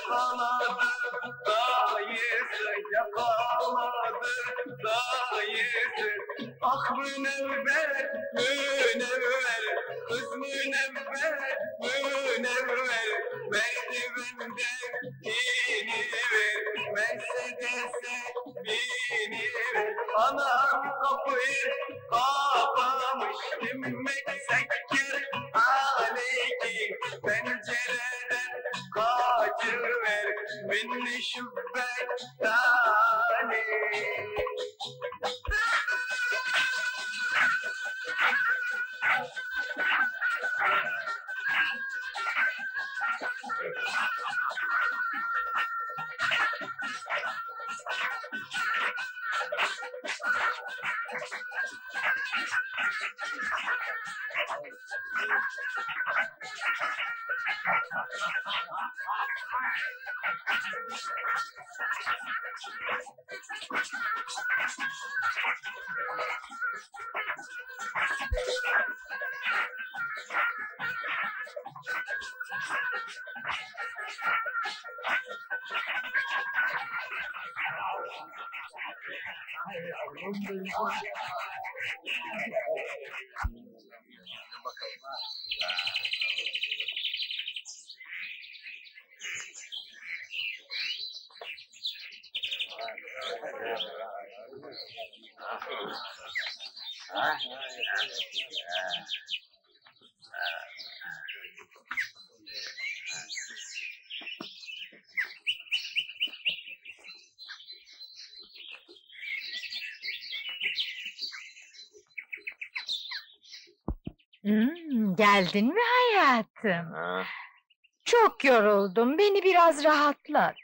Yakaladı dayısı yakaladı dayısı Ah münevver münevver kız münevver münevver Merdivende biniver Mercedes'e biniver Anam kapıyı geldin mi hayatım? Ha, Çok yoruldum. Beni biraz rahatlat.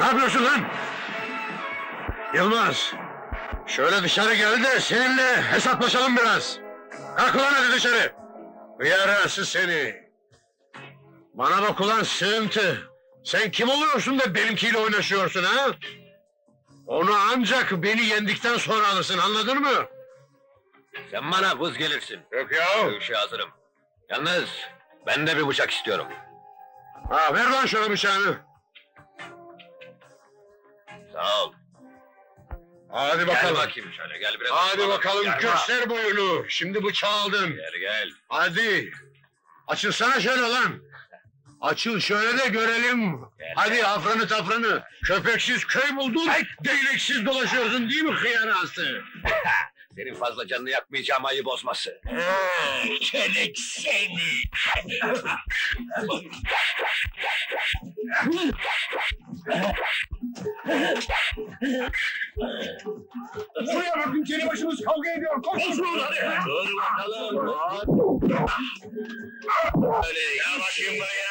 Ne yapıyorsun lan? Yılmaz. Şöyle dışarı gel de seninle hesaplaşalım biraz. Kalk ulan hadi dışarı. Yarası seni. Bana bak ulan sığıntı. Sen kim oluyorsun da benimkiyle oynaşıyorsun ha? Onu ancak beni yendikten sonra alırsın anladın mı? Sen bana vız gelirsin. Yok ya. Dövüşe hazırım. Yalnız ben de bir bıçak istiyorum. Ha, ver lan şuna bıçağını. Sağ ol. Hadi Gel bakalım. bakayım şöyle gel biraz. Hadi bakalım Gel göster boyunu. Şimdi bıçağı aldın. Gel gel. Hadi. Açılsana şöyle lan. Açıl şöyle de görelim. Hadi afranı tafranı. Köpeksiz köy buldun. Değneksiz dolaşıyorsun değil mi hıyarası? Senin fazla canını yakmayacağım ayı bozması. Kelek seni. Şuraya bakın kendi başımız kavga ediyor. Koşun şuraları. Dur bakalım. Öyle gel bakayım buraya.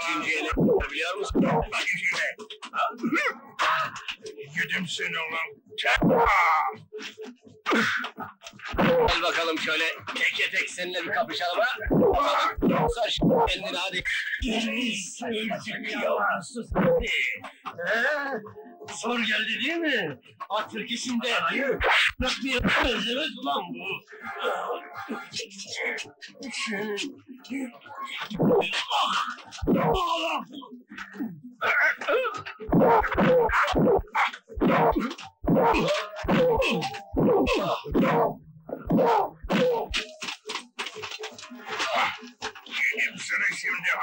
İkinci ele biliyor musun? Bak işine. Güdüm seni ulan. Gel bakalım şöyle teke tek seninle bir kapışalım ha. Saç kendini hadi. Sor geldi değil mi? At ülkesinde. Hayır. Nasıl özlemez ulan bu? Yedim sana şimdi ha.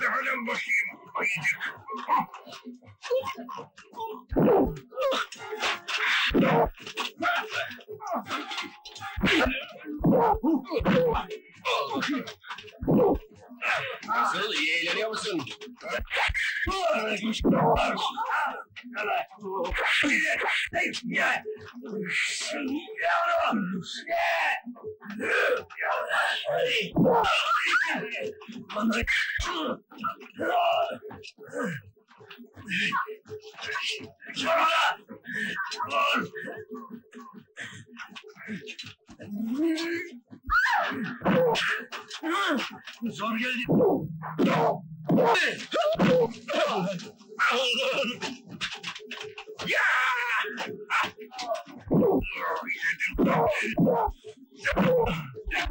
Dağılın bakayım. Ayıcık. Nasıl iyi eğleniyor musun? Zor geldi.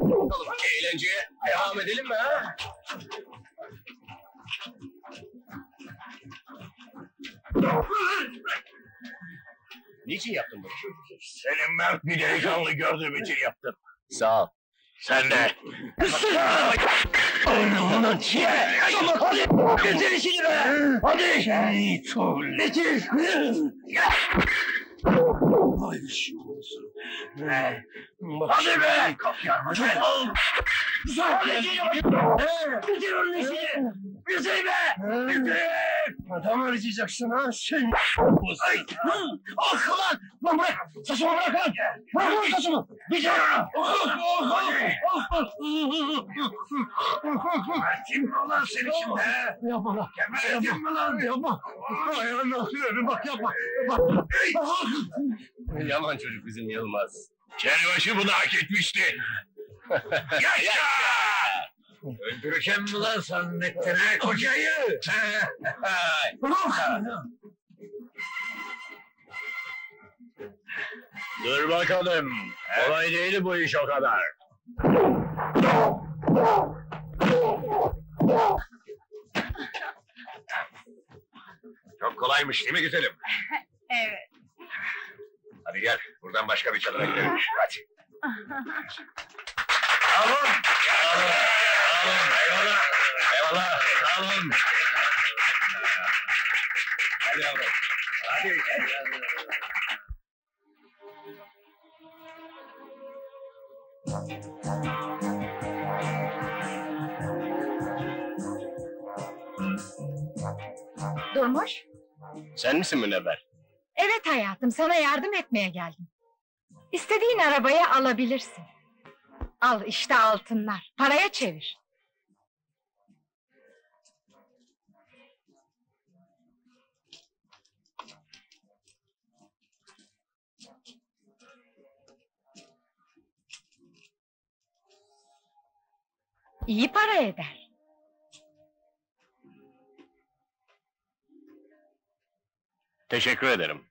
Bakalım eğlenceye devam edelim mi ha? Niçin yaptın bunu? Senin mert bir delikanlı gördüğüm için yaptım. Sağ ol. Sen de. Oynamından çiğ. Hadi. Getir işini be. Hadi. Şey, Getir. Vay bir şey olsun. Hadi be. Çok al. Hadi Getir onun işini. Getir be. Getir. Adam arayacaksın ha sen. Ay. Ah lan. Lan bırak. Saçımı bırak lan. Bırak lan saçımı. Bir kere. Kim lan seni şimdi? Yapma lan. Gebertin mi lan? Yapma. Ayağını atıyorum bak yapma. Yapma. Yaman çocuk bizim Yılmaz. Kelbaşı bunu hak etmişti. Yaşa! Öldüreceğim mi lan zannettin kocayı? Dur bakalım. Kolay değil bu iş o kadar. Çok kolaymış değil mi güzelim? Evet. Hadi gel buradan başka bir çalıra gidelim. Hadi. Sağ olun. Sağ olun. Sağ olun. Eyvallah. Eyvallah. Sağ olun. Hadi yavrum. Hadi. Durmuş. Sen misin Münevver? Evet hayatım sana yardım etmeye geldim. İstediğin arabayı alabilirsin. Al işte altınlar. Paraya çevir. İyi para eder. Teşekkür ederim.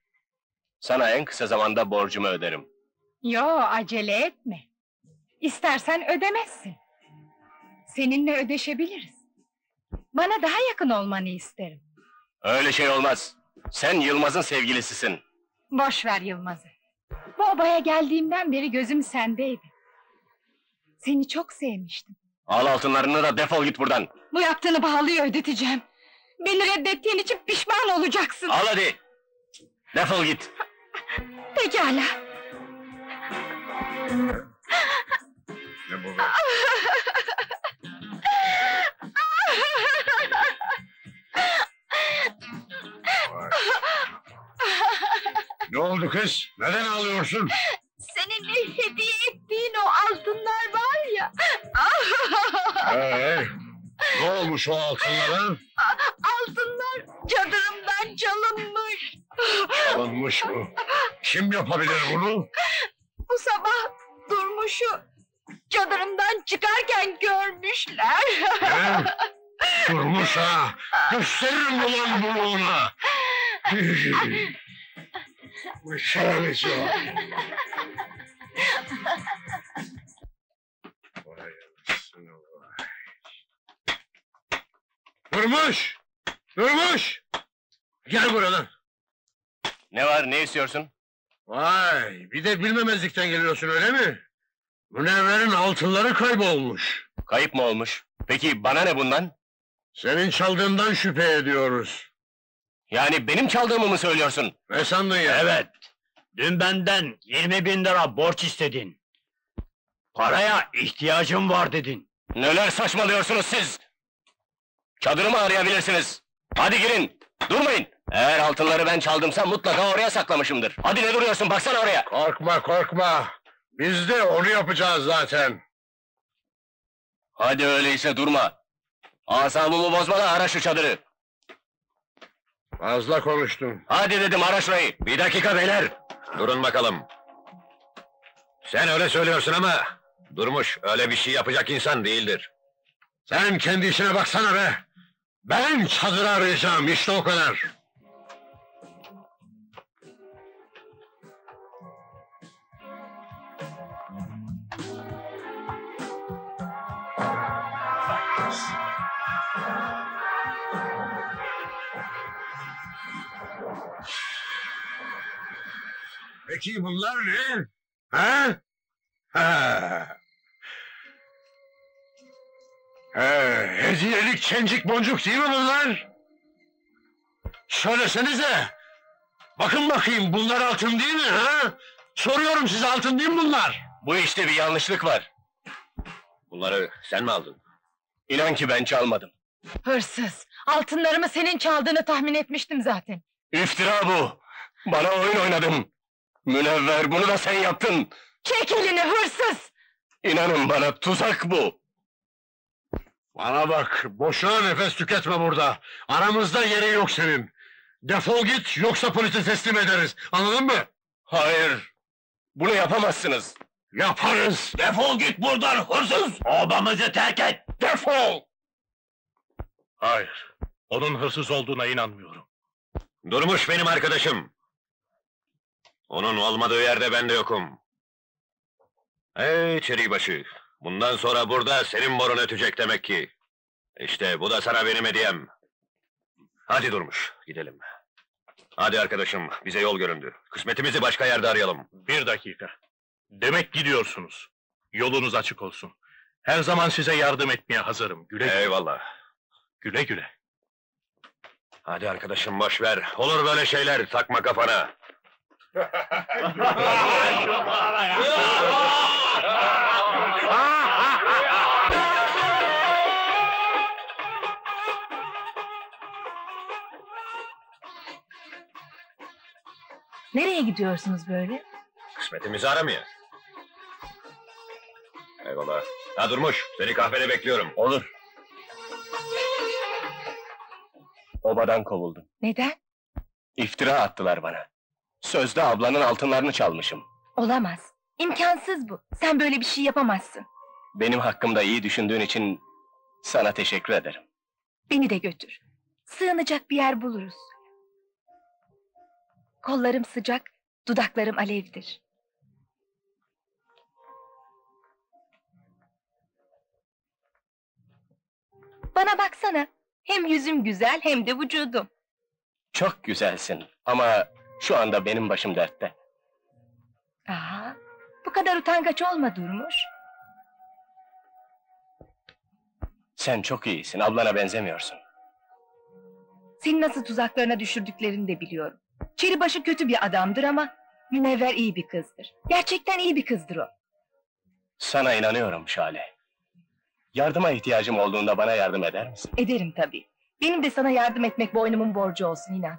Sana en kısa zamanda borcumu öderim. Yo acele etme. İstersen ödemezsin. Seninle ödeşebiliriz. Bana daha yakın olmanı isterim. Öyle şey olmaz. Sen Yılmaz'ın sevgilisisin. Boş ver Yılmaz'ı. Bu obaya geldiğimden beri gözüm sendeydi. Seni çok sevmiştim. Al altınlarını da defol git buradan. Bu yaptığını pahalıya ödeteceğim. Beni reddettiğin için pişman olacaksın. Al hadi. Defol git. Pekala. Ne bu be? Vay. Ne oldu kız? Neden ağlıyorsun? Senin hediye ettiğin o altınlar var ya. Ee, ne olmuş o altınlara? Altınlar çadırımdan çalınmış. Alınmış mı? Kim yapabilir bunu? Bu sabah Durmuş'u çadırımdan çıkarken görmüşler. He? Durmuş ha. Gösteririm ulan bunu ona. Şerefsiz o. Vay anasını vay. Durmuş! Durmuş! Gel buradan. Ne var ne istiyorsun? Vay, bir de bilmemezlikten geliyorsun öyle mi? Münevver'in altınları kaybolmuş. Kayıp mı olmuş? Peki bana ne bundan? Senin çaldığından şüphe ediyoruz. Yani benim çaldığımı mı söylüyorsun? Ne sandın ya? Evet. Dün benden 20 bin lira borç istedin. Paraya ihtiyacım var dedin. Neler saçmalıyorsunuz siz? Çadırımı arayabilirsiniz. Hadi girin. Durmayın. Eğer altınları ben çaldımsa mutlaka oraya saklamışımdır. Hadi ne duruyorsun baksana oraya. Korkma korkma. Biz de onu yapacağız zaten. Hadi öyleyse durma. Asabımı bozma da ara şu çadırı. Fazla konuştun. Hadi dedim ara şurayı. Bir dakika beyler. Durun bakalım. Sen öyle söylüyorsun ama Durmuş öyle bir şey yapacak insan değildir. Sen kendi işine baksana be. Ben çadırı arayacağım işte o kadar. Peki bunlar ne? Ha? Ha. He, hediyelik çencik boncuk değil mi bunlar? Söylesenize. Bakın bakayım bunlar altın değil mi ha? Soruyorum size altın değil mi bunlar? Bu işte bir yanlışlık var. Bunları sen mi aldın? İnan ki ben çalmadım. Hırsız. Altınlarımı senin çaldığını tahmin etmiştim zaten. İftira bu. Bana oyun oynadın. Münevver bunu da sen yaptın. Çek elini hırsız. İnanın bana tuzak bu. Bana bak boşuna nefes tüketme burada. Aramızda yeri yok senin. Defol git yoksa polise teslim ederiz. Anladın mı? Hayır. Bunu yapamazsınız. Yaparız. Defol git buradan hırsız! Obamızı terk et! Defol. Hayır. Onun hırsız olduğuna inanmıyorum. Durmuş benim arkadaşım. Onun olmadığı yerde ben de yokum. Ey çeribaşı. Bundan sonra burada senin borun ötecek demek ki. İşte bu da sana benim hediyem. Hadi Durmuş, gidelim. Hadi arkadaşım, bize yol göründü. Kısmetimizi başka yerde arayalım. Bir dakika. Demek gidiyorsunuz. Yolunuz açık olsun. Her zaman size yardım etmeye hazırım. Güle güle. Eyvallah. Güle güle. Hadi arkadaşım boş ver. Olur böyle şeyler, takma kafana. Nereye gidiyorsunuz böyle? Kısmetimizi aramaya. Eyvallah. Ha Durmuş, seni kahvede bekliyorum. Olur. Obadan kovuldum. Neden? İftira attılar bana. Sözde ablanın altınlarını çalmışım. Olamaz. İmkansız bu. Sen böyle bir şey yapamazsın. Benim hakkımda iyi düşündüğün için sana teşekkür ederim. Beni de götür. Sığınacak bir yer buluruz. Kollarım sıcak, dudaklarım alevdir. Bana baksana. Hem yüzüm güzel hem de vücudum. Çok güzelsin ama şu anda benim başım dertte. Aa, bu kadar utangaç olma Durmuş. Sen çok iyisin, ablana benzemiyorsun. Seni nasıl tuzaklarına düşürdüklerini de biliyorum. Çeribaşı kötü bir adamdır ama Münevver iyi bir kızdır. Gerçekten iyi bir kızdır o. Sana inanıyorum Şale. Yardıma ihtiyacım olduğunda bana yardım eder misin? Ederim tabii. Benim de sana yardım etmek boynumun borcu olsun inan.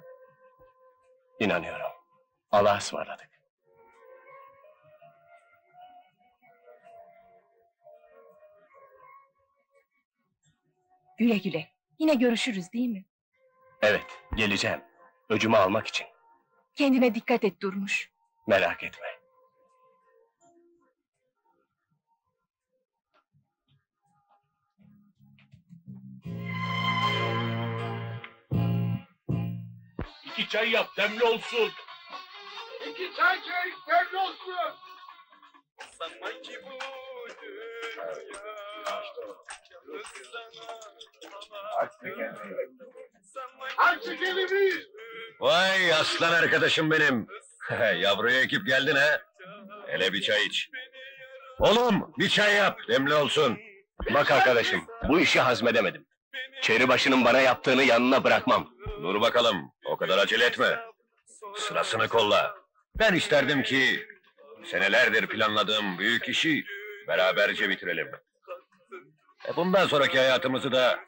İnanıyorum. Allah'a ısmarladık. Güle güle. Yine görüşürüz değil mi? Evet, geleceğim. Öcümü almak için. Kendine dikkat et Durmuş. Merak etme. İki çay yap, demli olsun. İki çay çay demli olsun. Sanki bu dünya Açık elimi. Vay aslan arkadaşım benim. Yavruya ekip geldin ha. Hele bir çay iç. Oğlum bir çay yap demli olsun. Bak arkadaşım, bu işi hazmedemedim. Çeribaşının bana yaptığını yanına bırakmam. Dur bakalım o kadar acele etme. Sırasını kolla. Ben isterdim ki senelerdir planladığım büyük işi beraberce bitirelim. E bundan sonraki hayatımızı da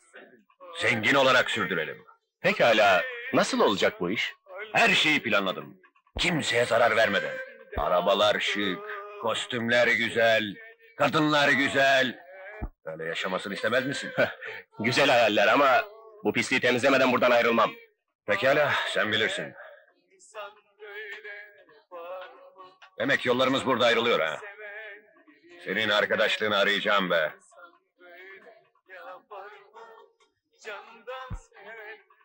zengin olarak sürdürelim. Pekala, nasıl olacak bu iş? Her şeyi planladım. Kimseye zarar vermeden. Arabalar şık, kostümler güzel, kadınlar güzel. Böyle yaşamasını istemez misin? Güzel hayaller ama bu pisliği temizlemeden buradan ayrılmam. Pekala, sen bilirsin. Demek yollarımız burada ayrılıyor ha. Senin arkadaşlığını arayacağım be.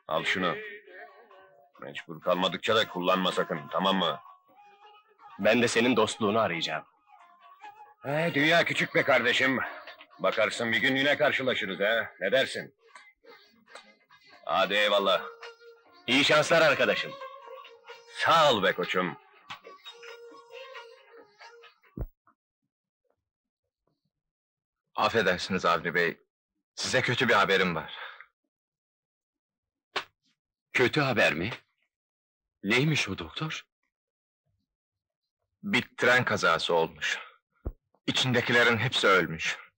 Al şunu. Mecbur kalmadıkça da kullanma sakın, tamam mı? Ben de senin dostluğunu arayacağım. He, dünya küçük be kardeşim. Bakarsın bir gün yine karşılaşırız ha. Ne dersin? Hadi eyvallah. İyi şanslar arkadaşım. Sağ ol be koçum. Affedersiniz Avni Bey. Size kötü bir haberim var. Kötü haber mi? Neymiş o doktor? Bir tren kazası olmuş. İçindekilerin hepsi ölmüş.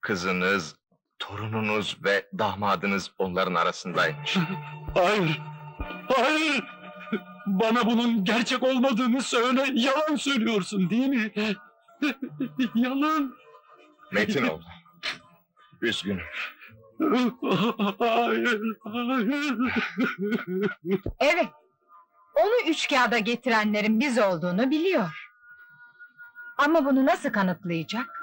Kızınız, torununuz ve damadınız onların arasındaymış. Hayır! Hayır! Bana bunun gerçek olmadığını söyle. Yalan söylüyorsun değil mi? Yalan! Metin oldu. Üzgünüm. Hayır! Hayır! Evet. Onu üç kağıda getirenlerin biz olduğunu biliyor. Ama bunu nasıl kanıtlayacak?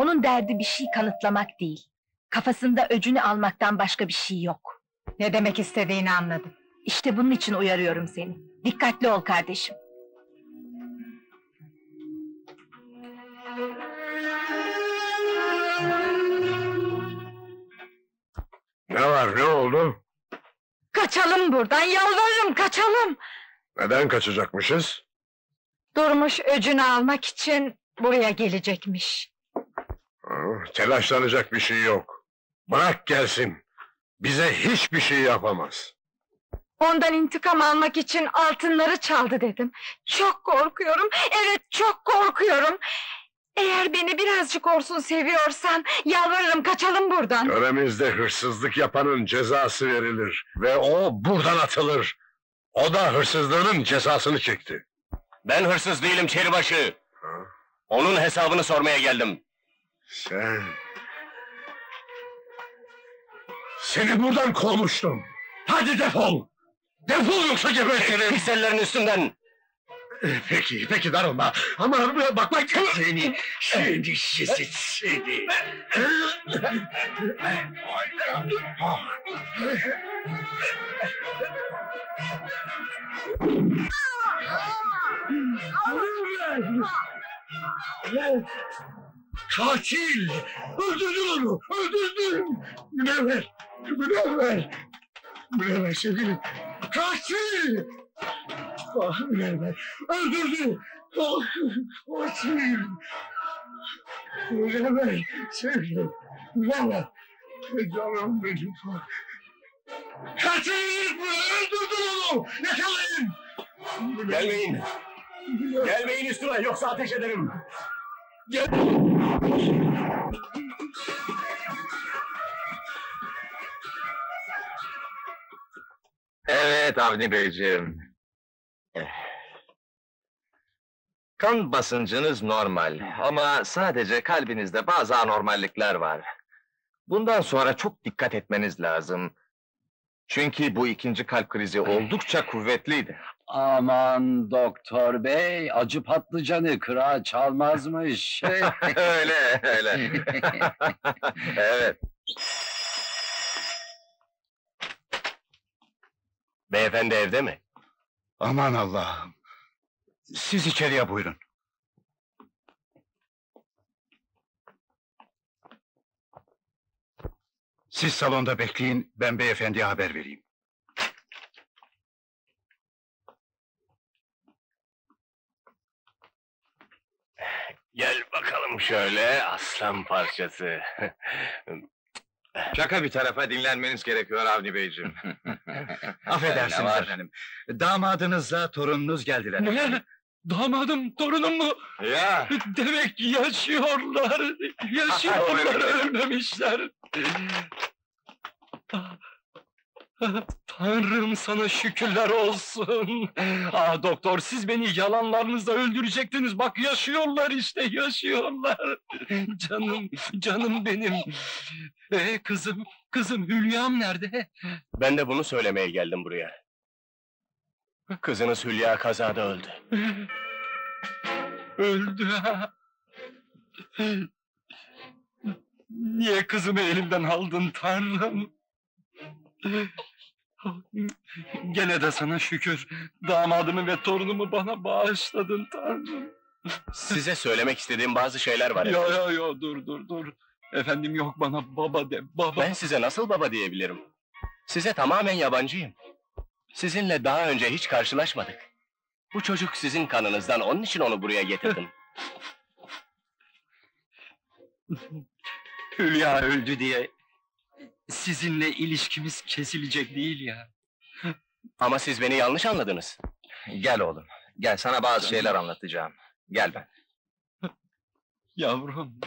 Onun derdi bir şey kanıtlamak değil. Kafasında öcünü almaktan başka bir şey yok. Ne demek istediğini anladım. İşte bunun için uyarıyorum seni. Dikkatli ol kardeşim. Ne var, ne oldu? Kaçalım buradan, yalvarırım kaçalım. Neden kaçacakmışız? Durmuş öcünü almak için buraya gelecekmiş. Telaşlanacak bir şey yok. Bırak gelsin. Bize hiçbir şey yapamaz. Ondan intikam almak için altınları çaldı dedim. Çok korkuyorum, evet çok korkuyorum. Eğer beni birazcık olsun seviyorsan yalvarırım kaçalım buradan. Töremizde hırsızlık yapanın cezası verilir. Ve o buradan atılır. O da hırsızlığının cezasını çekti. Ben hırsız değilim Çeribaşı. Onun hesabını sormaya geldim. Sen... Seni buradan kovmuştum. Hadi defol. Defol yoksa gebertirim. Pis ellerin üstünden. Peki, peki darılma. Ama bak bak seni, seni sizi seni. Katil! Öldürdün onu! Öldürdün! Münevver! Münevver! Münevver sevgilim! Katil! Ah Münevver! Öldürdü! Ah, Katil! Münevver! Sevgilim! Münevver! Canım benim! Katil! Öldürdün onu! Yakalayın! Gelmeyin. Gelmeyin üstüme yoksa ateş ederim. Evet Avni Beyciğim. Eh. Kan basıncınız normal ama sadece kalbinizde bazı anormallikler var. Bundan sonra çok dikkat etmeniz lazım. Çünkü bu ikinci kalp krizi oldukça kuvvetliydi. Aman doktor bey, acı patlıcanı kırağı çalmazmış. öyle, öyle. evet. Beyefendi evde mi? Aman Allah'ım! Siz içeriye buyurun. Siz salonda bekleyin, ben beyefendiye haber vereyim. Gel bakalım şöyle aslan parçası. Şaka bir tarafa dinlenmeniz gerekiyor Avni Beyciğim. Affedersiniz efendim. Damadınızla torununuz geldiler. Ne? Damadım, torunum mu? ya Demek yaşıyorlar. Yaşıyorlar, ölmemişler. Tanrım sana şükürler olsun. Aa doktor siz beni yalanlarınızla öldürecektiniz. Bak yaşıyorlar işte yaşıyorlar. Canım, canım benim. Ee, kızım, kızım Hülya'm nerede? Ben de bunu söylemeye geldim buraya. Kızınız Hülya kazada öldü. Öldü ha. Niye kızımı elimden aldın Tanrım? Gene de sana şükür. Damadımı ve torunumu bana bağışladın Tanrım. Size söylemek istediğim bazı şeyler var. Yo yo yo dur dur dur. Efendim yok bana baba de baba. Ben size nasıl baba diyebilirim? Size tamamen yabancıyım. Sizinle daha önce hiç karşılaşmadık. Bu çocuk sizin kanınızdan, onun için onu buraya getirdim. Hülya öldü diye sizinle ilişkimiz kesilecek değil ya. Ama siz beni yanlış anladınız. gel oğlum. Gel sana bazı şeyler anlatacağım. Gel ben. Yavrum.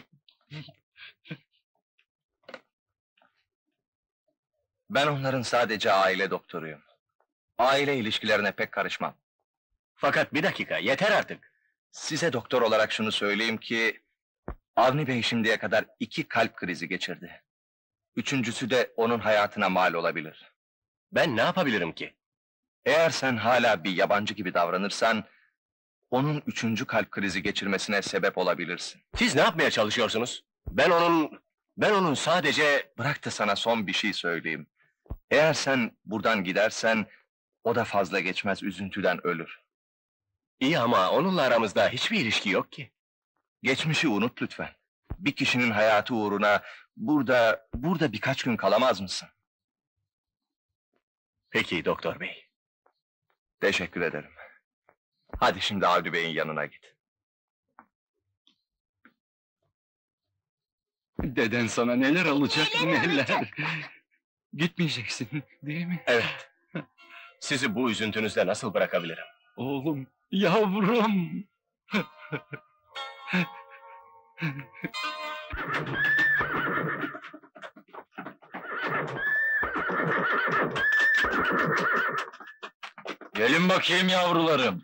Ben onların sadece aile doktoruyum. Aile ilişkilerine pek karışmam. Fakat bir dakika, yeter artık. Size doktor olarak şunu söyleyeyim ki... Avni Bey şimdiye kadar iki kalp krizi geçirdi. Üçüncüsü de onun hayatına mal olabilir. Ben ne yapabilirim ki? Eğer sen hala bir yabancı gibi davranırsan... ...onun üçüncü kalp krizi geçirmesine sebep olabilirsin. Siz ne yapmaya çalışıyorsunuz? Ben onun... Ben onun sadece... Bırak da sana son bir şey söyleyeyim. Eğer sen buradan gidersen... ...o da fazla geçmez üzüntüden ölür. İyi ama onunla aramızda hiçbir ilişki yok ki. Geçmişi unut lütfen. Bir kişinin hayatı uğruna... ...burada, burada birkaç gün kalamaz mısın? Peki doktor bey. Teşekkür ederim. Hadi şimdi Avni Bey'in yanına git. Deden sana neler alacak neler. Gitmeyeceksin değil mi? Evet. Sizi bu üzüntünüzde nasıl bırakabilirim? Oğlum, yavrum. Gelin bakayım yavrularım.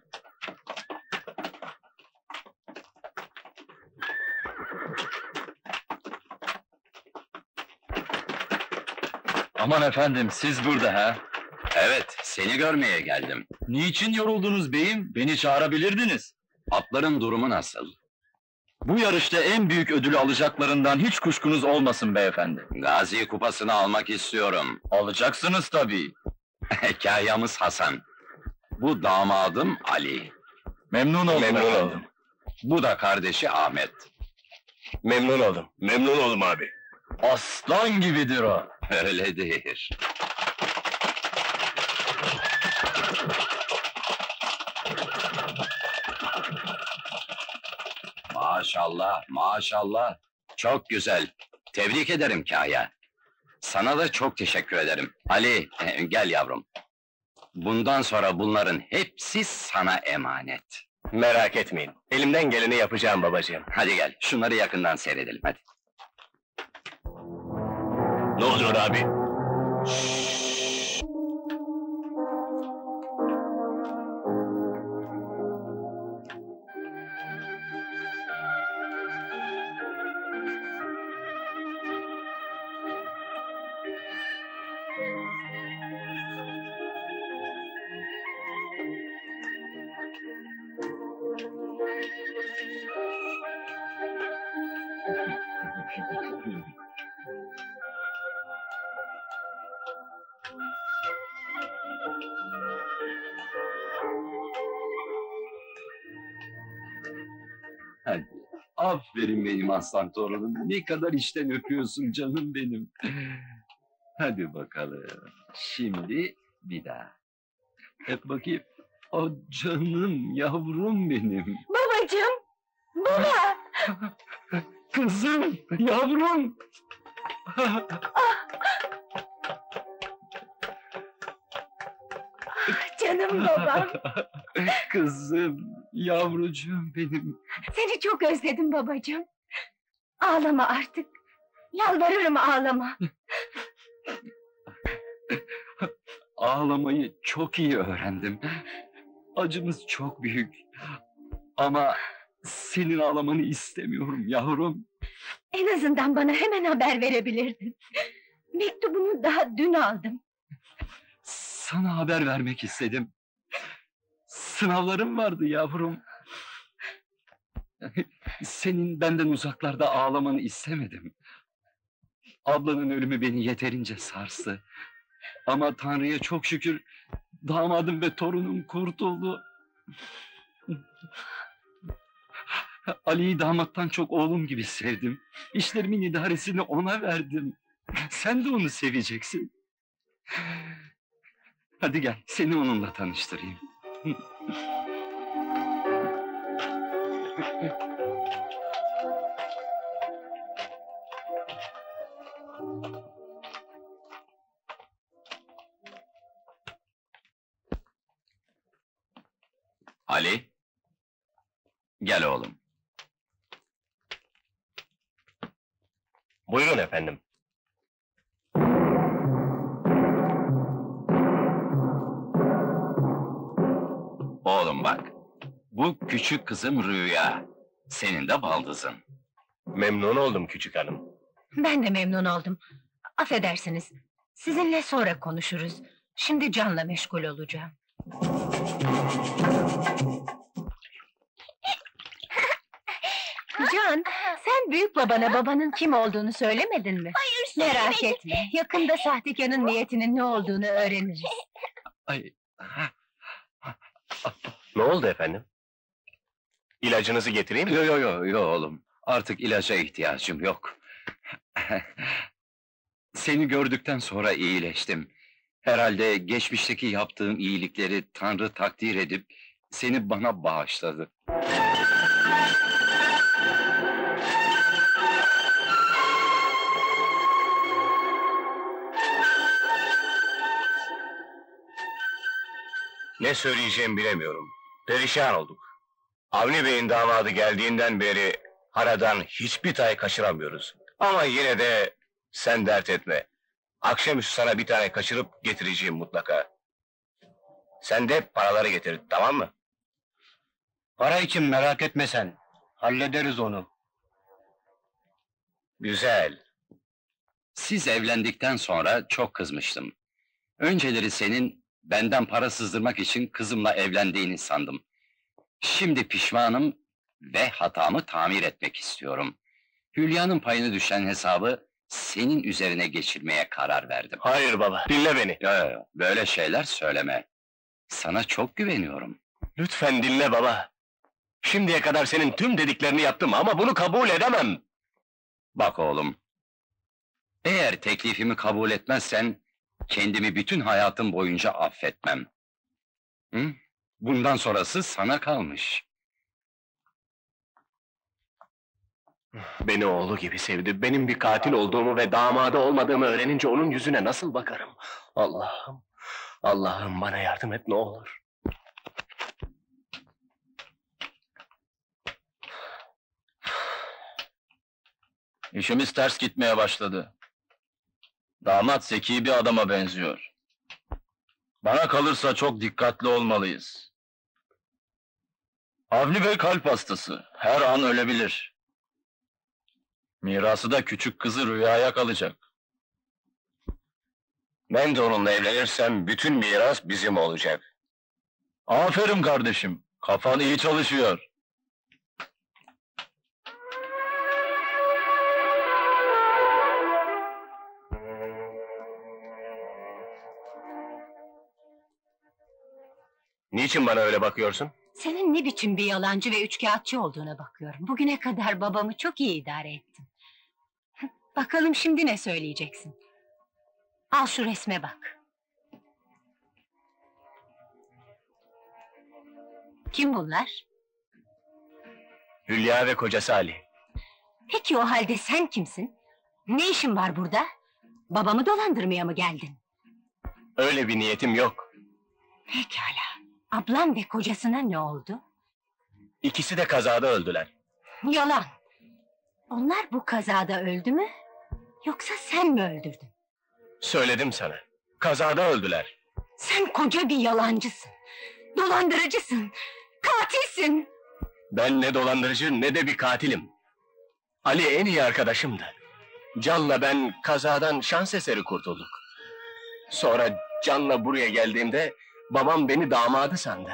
Aman efendim, siz burada ha? Evet, seni görmeye geldim. Niçin yoruldunuz beyim? Beni çağırabilirdiniz. Atların durumu nasıl? Bu yarışta en büyük ödülü alacaklarından hiç kuşkunuz olmasın beyefendi. Gazi kupasını almak istiyorum. Alacaksınız tabii. Kahyamız Hasan. Bu damadım Ali. Memnun oldum Memnun efendim. oldum. Bu da kardeşi Ahmet. Memnun oldum. Memnun oldum abi. Aslan gibidir o. Öyledir. Maşallah, maşallah. Çok güzel. Tebrik ederim Kaya. Sana da çok teşekkür ederim. Ali, e, gel yavrum. Bundan sonra bunların hepsi sana emanet. Merak etmeyin. Elimden geleni yapacağım babacığım. Hadi gel, şunları yakından seyredelim, hadi. Ne oluyor abi? Hadi. Aferin benim aslan torunum. Ne kadar işten öpüyorsun canım benim. Hadi bakalım. Şimdi bir daha. Hep bakayım. O canım yavrum benim. Babacığım! Baba! Kızım, yavrum. Canım babam! Kızım, yavrucuğum benim. Seni çok özledim babacığım. Ağlama artık. Yalvarırım ağlama. Ağlamayı çok iyi öğrendim. Acımız çok büyük. Ama senin ağlamanı istemiyorum yavrum. En azından bana hemen haber verebilirdin. Mektubunu daha dün aldım. Sana haber vermek istedim. Sınavlarım vardı yavrum. Senin benden uzaklarda ağlamanı istemedim. Ablanın ölümü beni yeterince sarstı. Ama Tanrı'ya çok şükür damadım ve torunum kurtuldu. Ali'yi damattan çok oğlum gibi sevdim. İşlerimin idaresini ona verdim. Sen de onu seveceksin. Hadi gel, seni onunla tanıştırayım. Ali. Gel oğlum. Buyurun efendim. Bu küçük kızım Rüya. Senin de baldızın. Memnun oldum küçük hanım. Ben de memnun oldum. Affedersiniz. Sizinle sonra konuşuruz. Şimdi Can'la meşgul olacağım. Can, sen büyük babana babanın kim olduğunu söylemedin mi? Hayır Merak etme, yakında sahtekarın niyetinin ne olduğunu öğreniriz. Ay, Ne oldu efendim? İlacınızı getireyim mi? Yo yo yo yo oğlum. Artık ilaca ihtiyacım yok. Seni gördükten sonra iyileştim. Herhalde geçmişteki yaptığım iyilikleri Tanrı takdir edip seni bana bağışladı. Ne söyleyeceğimi bilemiyorum. Perişan olduk. Avni Bey'in damadı geldiğinden beri haradan hiçbir tay kaçıramıyoruz. Ama yine de sen dert etme. Akşamüstü sana bir tane kaçırıp getireceğim mutlaka. Sen de paraları getir, tamam mı? Para için merak etme sen. Hallederiz onu. Güzel. Siz evlendikten sonra çok kızmıştım. Önceleri senin benden para sızdırmak için kızımla evlendiğini sandım. Şimdi pişmanım ve hatamı tamir etmek istiyorum. Hülya'nın payını düşen hesabı senin üzerine geçirmeye karar verdim. Hayır baba, dinle beni. Yo, yo, böyle şeyler söyleme. Sana çok güveniyorum. Lütfen dinle baba. Şimdiye kadar senin tüm dediklerini yaptım ama bunu kabul edemem. Bak oğlum, Eğer teklifimi kabul etmezsen, kendimi bütün hayatım boyunca affetmem. Hı? Bundan sonrası sana kalmış. Beni oğlu gibi sevdi. Benim bir katil olduğumu ve damadı olmadığımı öğrenince onun yüzüne nasıl bakarım? Allah'ım, Allah'ım bana yardım et ne olur. İşimiz ters gitmeye başladı. Damat zeki bir adama benziyor. Bana kalırsa çok dikkatli olmalıyız. Avni Bey kalp hastası. Her an ölebilir. Mirası da küçük kızı rüyaya kalacak. Ben de onunla evlenirsem bütün miras bizim olacak. Aferin kardeşim. Kafan iyi çalışıyor. Niçin bana öyle bakıyorsun? Senin ne biçim bir yalancı ve üçkağıtçı olduğuna bakıyorum. Bugüne kadar babamı çok iyi idare ettin. Bakalım şimdi ne söyleyeceksin? Al şu resme bak. Kim bunlar? Hülya ve kocası Ali. Peki o halde sen kimsin? Ne işin var burada? Babamı dolandırmaya mı geldin? Öyle bir niyetim yok. Pekala. Ablam ve kocasına ne oldu? İkisi de kazada öldüler. Yalan. Onlar bu kazada öldü mü? Yoksa sen mi öldürdün? Söyledim sana. Kazada öldüler. Sen koca bir yalancısın. Dolandırıcısın. Katilsin. Ben ne dolandırıcı ne de bir katilim. Ali en iyi arkadaşımdı. Can'la ben kazadan şans eseri kurtulduk. Sonra Can'la buraya geldiğimde babam beni damadı sandı.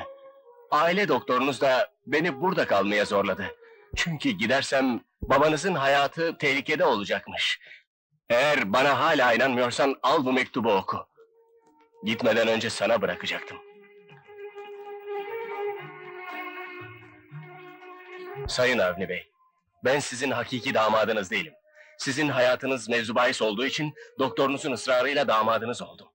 Aile doktorunuz da beni burada kalmaya zorladı. Çünkü gidersem babanızın hayatı tehlikede olacakmış. Eğer bana hala inanmıyorsan al bu mektubu oku. Gitmeden önce sana bırakacaktım. Sayın Avni Bey, ben sizin hakiki damadınız değilim. Sizin hayatınız mevzu bahis olduğu için doktorunuzun ısrarıyla damadınız oldum.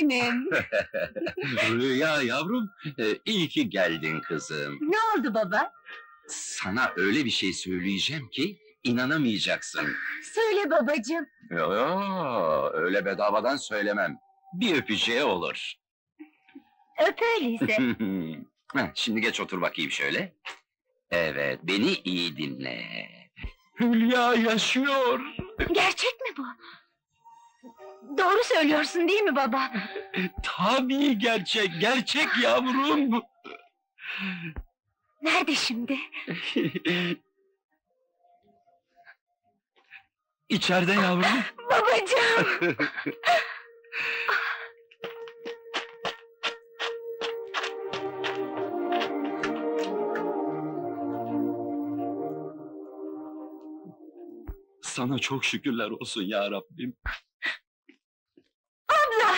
Kimim? Rüya yavrum, e, iyi ki geldin kızım. ne oldu baba? Sana öyle bir şey söyleyeceğim ki inanamayacaksın. Söyle babacığım. Yo, yo, öyle bedavadan söylemem. Bir öpeceği olur. Öp öyleyse. Heh, Şimdi geç otur bakayım şöyle. Evet, beni iyi dinle. Hülya yaşıyor. Gerçek mi bu? Doğru söylüyorsun değil mi baba? Tabii gerçek, gerçek yavrum. Nerede şimdi? İçeride yavrum. Babacığım! Sana çok şükürler olsun ya Rabbim. Abla!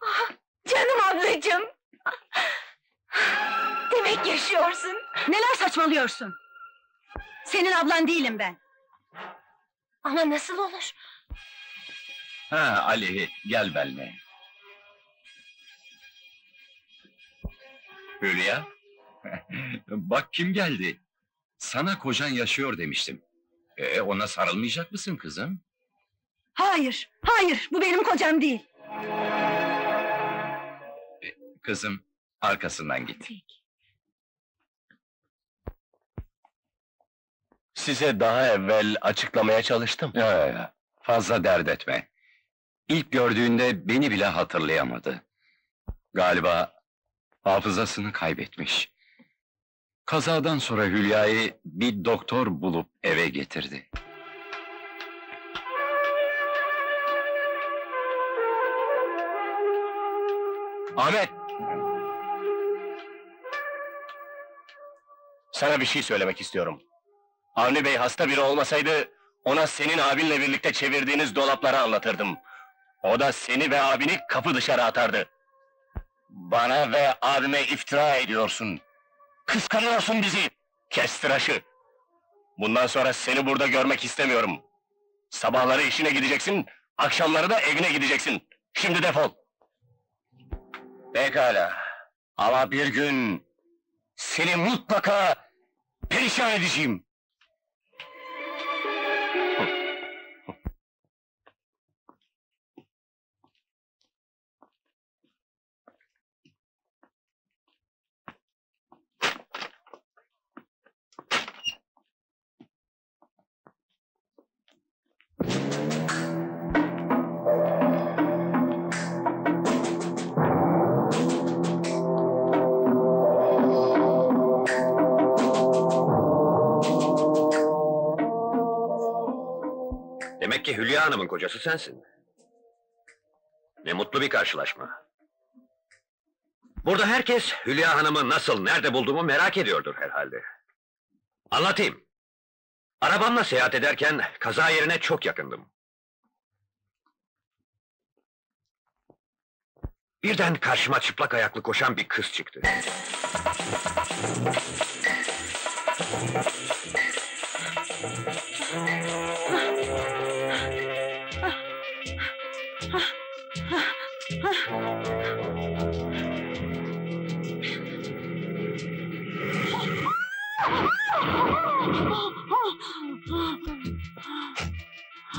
Ah, Canım ablacığım! Demek yaşıyorsun. Neler saçmalıyorsun? Senin ablan değilim ben. Ama nasıl olur? Ha Ali, gel benimle. Hülya, bak kim geldi. Sana kocan yaşıyor demiştim. E, ona sarılmayacak mısın kızım? Hayır, hayır, bu benim kocam değil. Kızım, arkasından git. Size daha evvel açıklamaya çalıştım. Ya, ya, ya, fazla dert etme. İlk gördüğünde beni bile hatırlayamadı. Galiba hafızasını kaybetmiş. Kazadan sonra Hülya'yı bir doktor bulup eve getirdi. Ahmet! Sana bir şey söylemek istiyorum. Avni Bey hasta biri olmasaydı Ona senin abinle birlikte çevirdiğiniz dolapları anlatırdım. O da seni ve abini kapı dışarı atardı. Bana ve abime iftira ediyorsun. Kıskanıyorsun bizi. Kes. Bundan sonra seni burada görmek istemiyorum. Sabahları işine gideceksin, akşamları da evine gideceksin. Şimdi defol. Pekala. Ama bir gün seni mutlaka perişan edeceğim. Ki Hülya Hanım'ın kocası sensin. Ne mutlu bir karşılaşma. Burada herkes Hülya Hanım'ı nasıl, nerede bulduğumu merak ediyordur herhalde. Anlatayım. Arabamla seyahat ederken kaza yerine çok yakındım. Birden karşıma çıplak ayaklı koşan bir kız çıktı.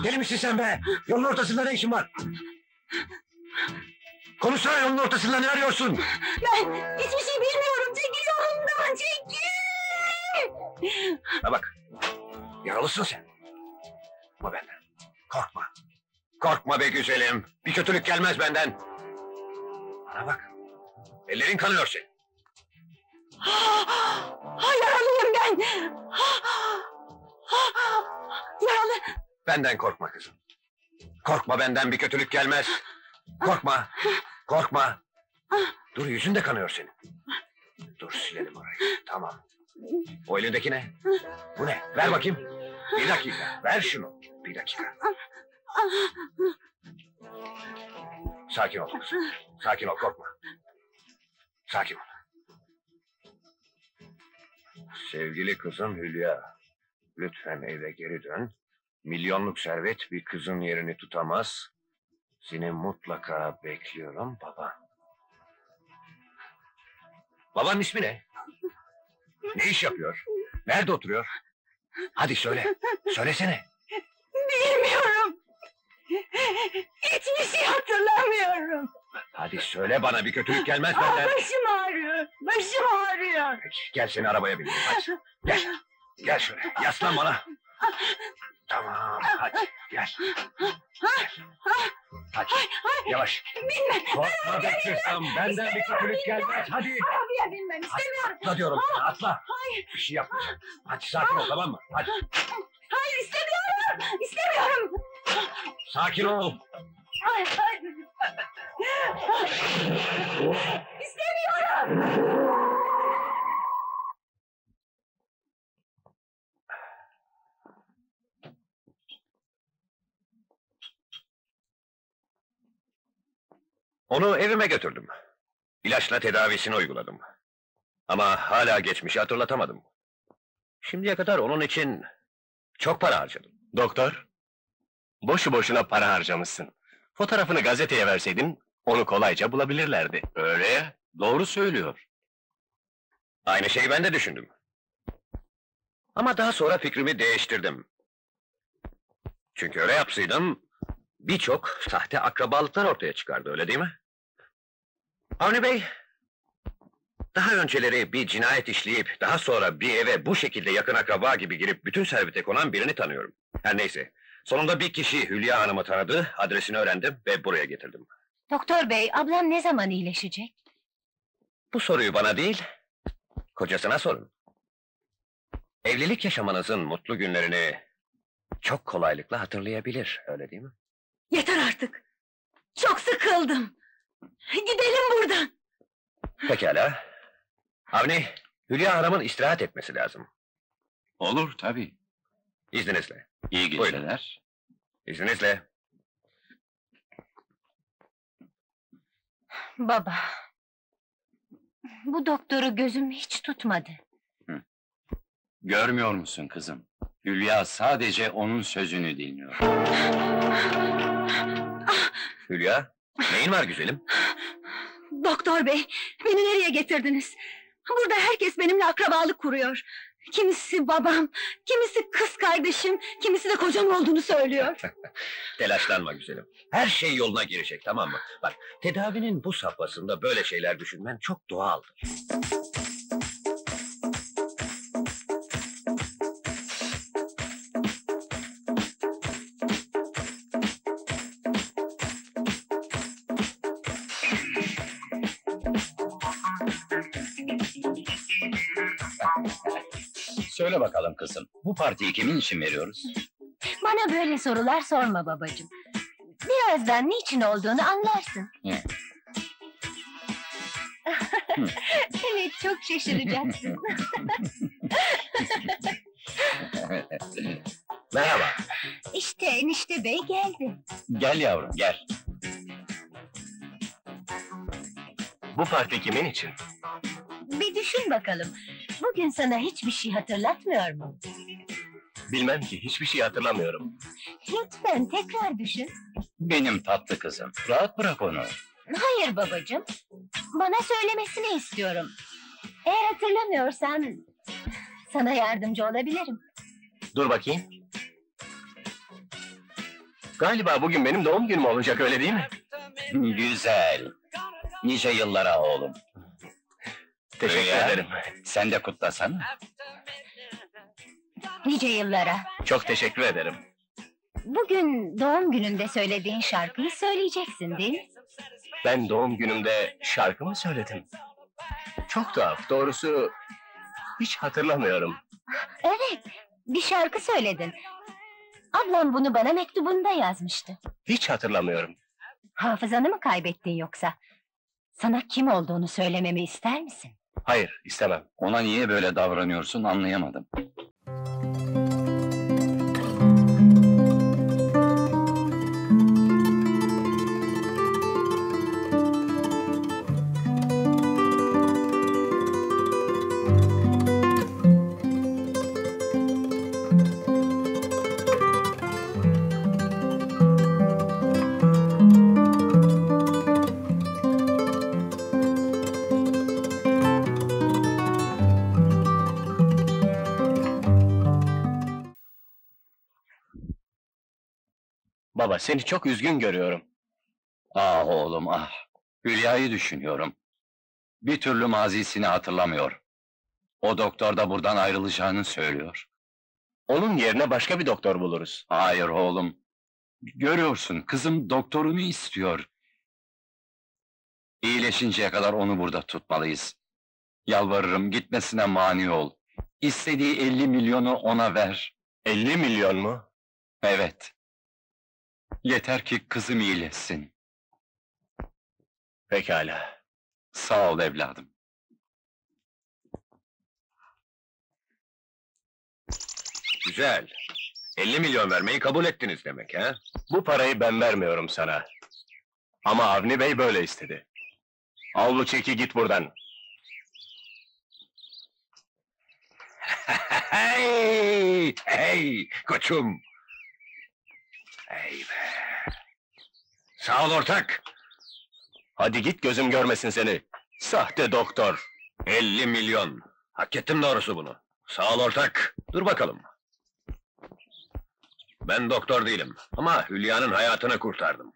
Deli misin sen be? Yolun ortasında ne işin var? Konuşsana yolun ortasında ne arıyorsun? Ben hiçbir şey bilmiyorum. Çekil yolumdan çekil. Ha bak. Yaralısın sen. Korkma benden. Korkma. Korkma be güzelim. Bir kötülük gelmez benden. Bana bak. Ellerin kanıyor senin. Ah, yaralıyım ben. Ah, ah, Yaralı. Benden korkma kızım. Korkma benden bir kötülük gelmez. Korkma. Korkma. Dur yüzün de kanıyor senin. Dur silelim orayı. Tamam. O elindeki ne? Bu ne? Ver bakayım. Bir dakika. Ver şunu. Bir dakika. Sakin ol kızım. Sakin ol korkma. Sakin ol. Sevgili kızım Hülya. Lütfen eve geri dön. Milyonluk servet bir kızın yerini tutamaz. Seni mutlaka bekliyorum baba. Babanın ismi ne? Ne iş yapıyor? Nerede oturuyor? Hadi söyle. Söylesene. Bilmiyorum. Hiçbir şey hatırlamıyorum. Hadi söyle bana bir kötülük gelmez Ah, benden. başım ağrıyor. Başım ağrıyor. Peki, gel seni arabaya bindireyim hadi. Gel. Gel şöyle yaslan bana. Tamam hadi gel. Hadi yavaş. Bilmem. Korkma be kızım benden bir kötülük gelmez hadi. Arabaya binmem istemiyorum. Atla diyorum sana atla. Bir şey yapmayacağım. Hadi sakin ol tamam mı? Hadi Hayır istemiyorum. İstemiyorum. sakin ol. Hayır, hayır. İstemiyorum. Onu evime götürdüm. İlaçla tedavisini uyguladım. Ama hala geçmişi hatırlatamadım. Şimdiye kadar onun için çok para harcadım. Doktor, boşu boşuna para harcamışsın. Fotoğrafını gazeteye verseydin, onu kolayca bulabilirlerdi. Öyle ya, doğru söylüyor. Aynı şeyi ben de düşündüm. Ama daha sonra fikrimi değiştirdim. Çünkü öyle yapsaydım birçok sahte akrabalıklar ortaya çıkardı öyle değil mi? Avni Bey, daha önceleri bir cinayet işleyip daha sonra bir eve bu şekilde yakın akraba gibi girip bütün servete konan birini tanıyorum. Her neyse, sonunda bir kişi Hülya Hanım'ı tanıdı, adresini öğrendim ve buraya getirdim. Doktor bey, ablam ne zaman iyileşecek? Bu soruyu bana değil, kocasına sorun. Evlilik yaşamanızın mutlu günlerini çok kolaylıkla hatırlayabilir, öyle değil mi? Yeter artık. Çok sıkıldım. Gidelim buradan. Pekala. Avni, Hülya Hanım'ın istirahat etmesi lazım. Olur tabii. İzninizle. İyi Buyurun. geceler. İzninizle. Baba. Bu doktoru gözüm hiç tutmadı. Görmüyor musun kızım? Hülya sadece onun sözünü dinliyor. Hülya, neyin var güzelim? Doktor bey, beni nereye getirdiniz? Burada herkes benimle akrabalık kuruyor. Kimisi babam, kimisi kız kardeşim, kimisi de kocam olduğunu söylüyor. Telaşlanma güzelim. Her şey yoluna girecek tamam mı? Bak tedavinin bu safhasında böyle şeyler düşünmen çok doğaldır. Bakalım kızım, bu partiyi kimin için veriyoruz? Bana böyle sorular sorma babacığım. Birazdan niçin olduğunu anlarsın. Hı. evet, çok şaşıracaksın. Merhaba. işte enişte bey geldi. gel yavrum, gel. Bu parti kimin için? Bir düşün bakalım. Bugün sana hiçbir şey hatırlatmıyor mu? Bilmem ki, hiçbir şey hatırlamıyorum. Lütfen tekrar düşün. Benim tatlı kızım, rahat bırak onu. Hayır babacığım. Bana söylemesini istiyorum. Eğer hatırlamıyorsan sana yardımcı olabilirim. Dur bakayım. Galiba bugün benim doğum günüm olacak öyle değil mi? Güzel. Nice yıllara oğlum. Teşekkür ederim. Sen de kutlasana. Nice yıllara. Çok teşekkür ederim. Bugün doğum gününde söylediğin şarkıyı söyleyeceksin değil mi? Ben doğum günümde şarkı mı söyledim? Çok tuhaf, doğrusu hiç hatırlamıyorum. Evet, bir şarkı söyledin. Ablam bunu bana mektubunda yazmıştı. Hiç hatırlamıyorum. Hafızanı mı kaybettin yoksa? Sana kim olduğunu söylememi ister misin? Hayır, istemem. Ona niye böyle davranıyorsun anlayamadım. Baba, seni çok üzgün görüyorum. Ah oğlum ah. Hülya'yı düşünüyorum. Bir türlü mazisini hatırlamıyor. O doktor da buradan ayrılacağını söylüyor. Onun yerine başka bir doktor buluruz. Hayır oğlum. Görüyorsun kızım doktorunu istiyor. İyileşinceye kadar onu burada tutmalıyız. Yalvarırım gitmesine mani ol. İstediği 50 milyonu ona ver. 50 milyon mu? Evet. Yeter ki kızım iyileşsin. Pekala. Sağ ol evladım. Güzel. 50 milyon vermeyi kabul ettiniz demek ha? Bu parayı ben vermiyorum sana. Ama Avni Bey böyle istedi. Al bu çeki git buradan. hey! Hey! Koçum! Be! Sağ ol ortak! Hadi git gözüm görmesin seni. Sahte doktor. 50 milyon. Hak ettim doğrusu bunu. Sağ ol ortak. Dur bakalım. Ben doktor değilim ama Hülya'nın hayatını kurtardım.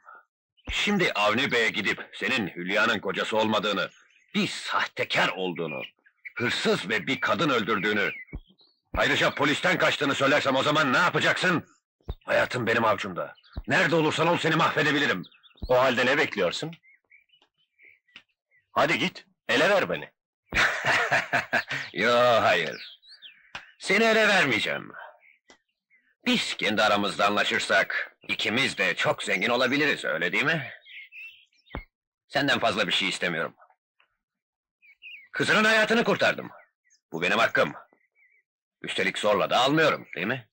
Şimdi Avni Bey'e gidip senin Hülya'nın kocası olmadığını, bir sahtekar olduğunu, hırsız ve bir kadın öldürdüğünü, ayrıca polisten kaçtığını söylersem o zaman ne yapacaksın? Hayatım benim avcumda. Nerede olursan ol seni mahvedebilirim. O halde ne bekliyorsun? Hadi git. Ele ver beni. Yo hayır. Seni ele vermeyeceğim. Biz kendi aramızda anlaşırsak ikimiz de çok zengin olabiliriz öyle değil mi? Senden fazla bir şey istemiyorum. Kızının hayatını kurtardım. Bu benim hakkım. Üstelik zorla da almıyorum değil mi?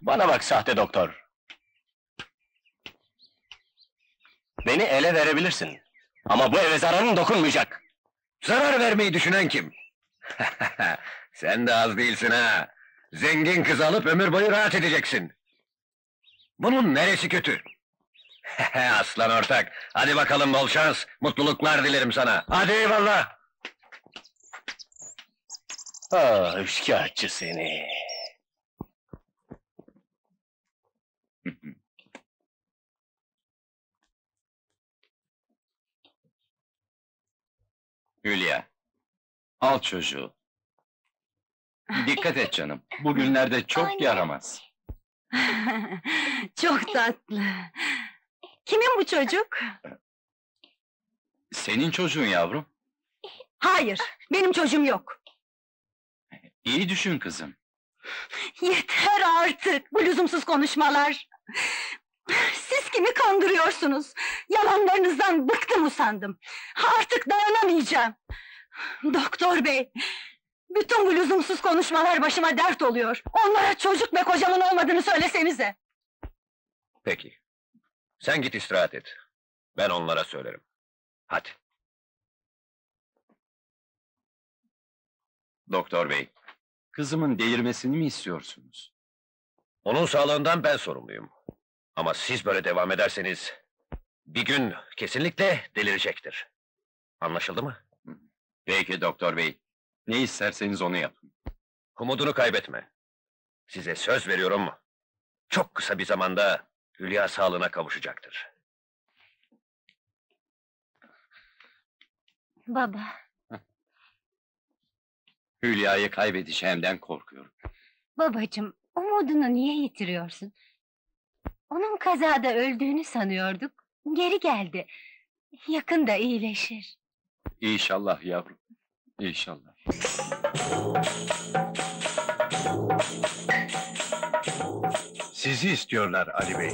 Bana bak sahte doktor. Beni ele verebilirsin. Ama bu eve zararın dokunmayacak. Zarar vermeyi düşünen kim? Sen de az değilsin ha. Zengin kız alıp ömür boyu rahat edeceksin. Bunun neresi kötü? Aslan ortak. Hadi bakalım bol şans. Mutluluklar dilerim sana. Hadi eyvallah. Ah, üçkağıtçı seni. Hülya. Al çocuğu. Dikkat et canım. Bugünlerde çok Anne. yaramaz. Çok tatlı. Kimin bu çocuk? Senin çocuğun yavrum. Hayır, benim çocuğum yok. İyi düşün kızım. Yeter artık bu lüzumsuz konuşmalar. Siz kimi kandırıyorsunuz? Yalanlarınızdan bıktım usandım. Artık dayanamayacağım. Doktor bey, bütün bu lüzumsuz konuşmalar başıma dert oluyor. Onlara çocuk ve kocamın olmadığını söylesenize. Peki. Sen git istirahat et. Ben onlara söylerim. Hadi. Doktor bey. Kızımın delirmesini mi istiyorsunuz? Onun sağlığından ben sorumluyum. Ama siz böyle devam ederseniz... ...bir gün kesinlikle delirecektir. Anlaşıldı mı? Peki doktor bey. Ne isterseniz onu yapın. Umudunu kaybetme. Size söz veriyorum. Çok kısa bir zamanda Hülya sağlığına kavuşacaktır. Baba, Hülya'yı kaybedeceğimden korkuyorum. babacığım, umudunu niye yitiriyorsun? Onun kazada öldüğünü sanıyorduk. Geri geldi. Yakında iyileşir. İnşallah yavrum. İnşallah. Sizi istiyorlar Ali Bey.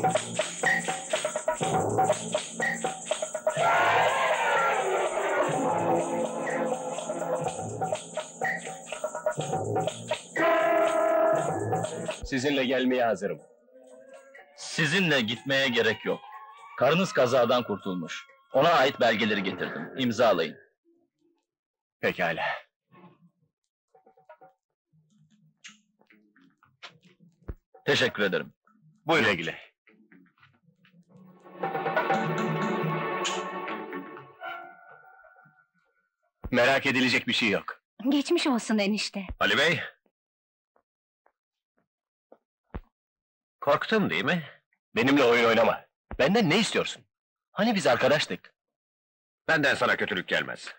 Sizinle gelmeye hazırım. Sizinle gitmeye gerek yok. Karınız kazadan kurtulmuş. Ona ait belgeleri getirdim. İmzalayın. Pekala. Teşekkür ederim. Buyurun. Güle güle. Merak edilecek bir şey yok. Geçmiş olsun enişte. Ali Bey. Korktun değil mi? Benimle oyun oynama. Benden ne istiyorsun? Hani biz arkadaştık? Benden sana kötülük gelmez.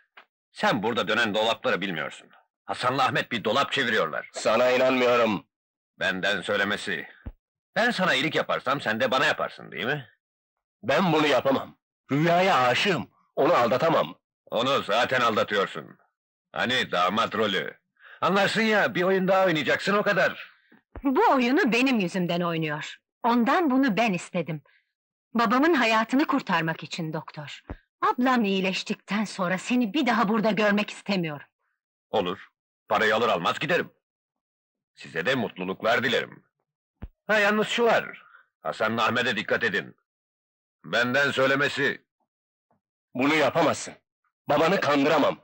Sen burada dönen dolapları bilmiyorsun. Hasan'la Ahmet bir dolap çeviriyorlar. Sana inanmıyorum. Benden söylemesi. Ben sana iyilik yaparsam sen de bana yaparsın değil mi? Ben bunu yapamam. Rüyaya aşığım. Onu aldatamam. Onu zaten aldatıyorsun. Hani damat rolü. Anlarsın ya bir oyun daha oynayacaksın o kadar. Bu oyunu benim yüzümden oynuyor. Ondan bunu ben istedim. Babamın hayatını kurtarmak için doktor. Ablam iyileştikten sonra seni bir daha burada görmek istemiyorum. Olur. Parayı alır almaz giderim. Size de mutluluklar dilerim. Ha yalnız şu var. Hasan'la Ahmet'e dikkat edin. Benden söylemesi. Bunu yapamazsın. Babanı kandıramam.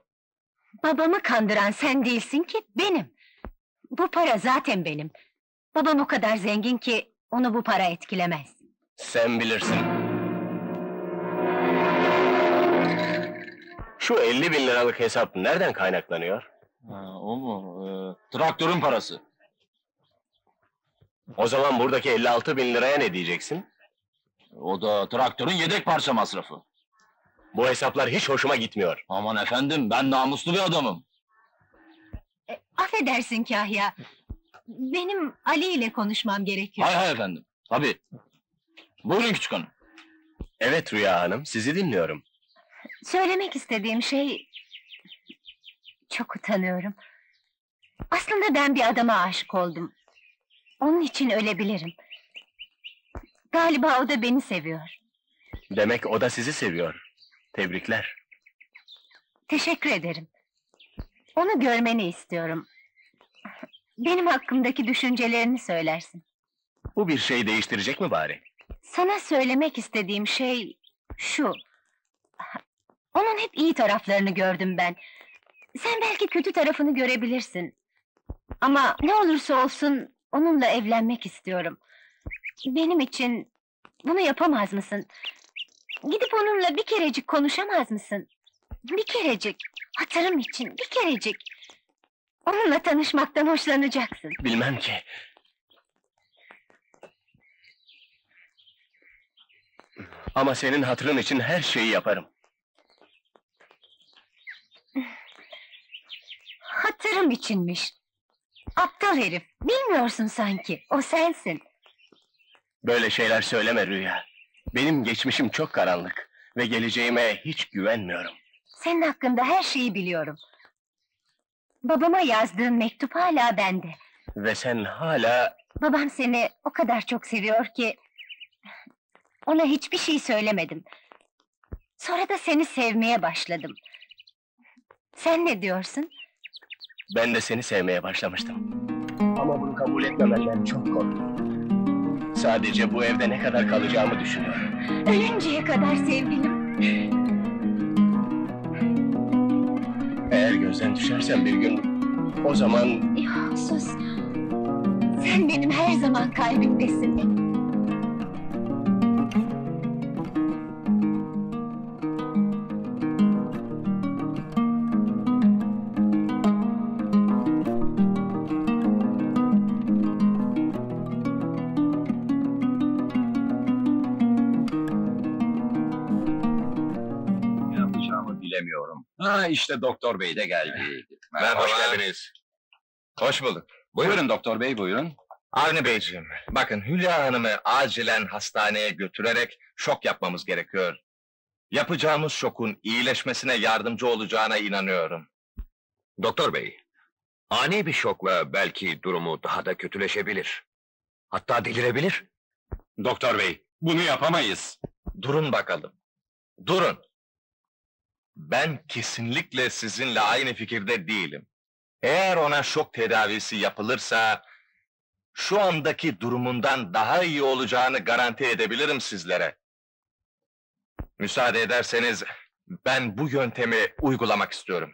Babamı kandıran sen değilsin ki benim. Bu para zaten benim. Babam o kadar zengin ki onu bu para etkilemez. Sen bilirsin. Şu 50 bin liralık hesap nereden kaynaklanıyor? o mu? Ee, traktörün parası. O zaman buradaki 56 bin liraya ne diyeceksin? O da traktörün yedek parça masrafı. Bu hesaplar hiç hoşuma gitmiyor. Aman efendim ben namuslu bir adamım. E, affedersin Kahya. Benim Ali ile konuşmam gerekiyor. Hay hay efendim. Tabii. Buyurun küçük hanım. Evet Rüya Hanım, sizi dinliyorum. Söylemek istediğim şey... Çok utanıyorum. Aslında ben bir adama aşık oldum. Onun için ölebilirim. Galiba o da beni seviyor. Demek o da sizi seviyor. Tebrikler. Teşekkür ederim. Onu görmeni istiyorum. Benim hakkımdaki düşüncelerini söylersin. Bu bir şey değiştirecek mi bari? Sana söylemek istediğim şey şu. Onun hep iyi taraflarını gördüm ben. Sen belki kötü tarafını görebilirsin. Ama ne olursa olsun onunla evlenmek istiyorum. Benim için bunu yapamaz mısın? Gidip onunla bir kerecik konuşamaz mısın? Bir kerecik, hatırım için bir kerecik. Onunla tanışmaktan hoşlanacaksın. Bilmem ki. Ama senin hatırın için her şeyi yaparım. Hatırım içinmiş. Aptal herif, bilmiyorsun sanki. O sensin. Böyle şeyler söyleme Rüya. Benim geçmişim çok karanlık ve geleceğime hiç güvenmiyorum. Senin hakkında her şeyi biliyorum. Babama yazdığın mektup hala bende. Ve sen hala Babam seni o kadar çok seviyor ki... ...ona hiçbir şey söylemedim. Sonra da seni sevmeye başladım. Sen ne diyorsun? ben de seni sevmeye başlamıştım. Ama bunu kabul etmemenden çok korktum. Sadece bu evde ne kadar kalacağımı düşünüyorum. Ölünceye kadar sevgilim. Eğer gözden düşersen bir gün o zaman Yok sus. Sen benim her zaman kalbimdesin. Ha işte doktor bey de geldi. Merhaba. Hoş geldiniz. Hoş bulduk. Buyurun doktor bey buyurun. Avni Beyciğim, bakın Hülya Hanım'ı acilen hastaneye götürerek şok yapmamız gerekiyor. Yapacağımız şokun iyileşmesine yardımcı olacağına inanıyorum. Doktor bey, ani bir şokla belki durumu daha da kötüleşebilir. Hatta delirebilir. Doktor bey bunu yapamayız. Durun bakalım. Durun. Ben kesinlikle sizinle aynı fikirde değilim. Eğer ona şok tedavisi yapılırsa şu andaki durumundan daha iyi olacağını garanti edebilirim sizlere. Müsaade ederseniz ben bu yöntemi uygulamak istiyorum.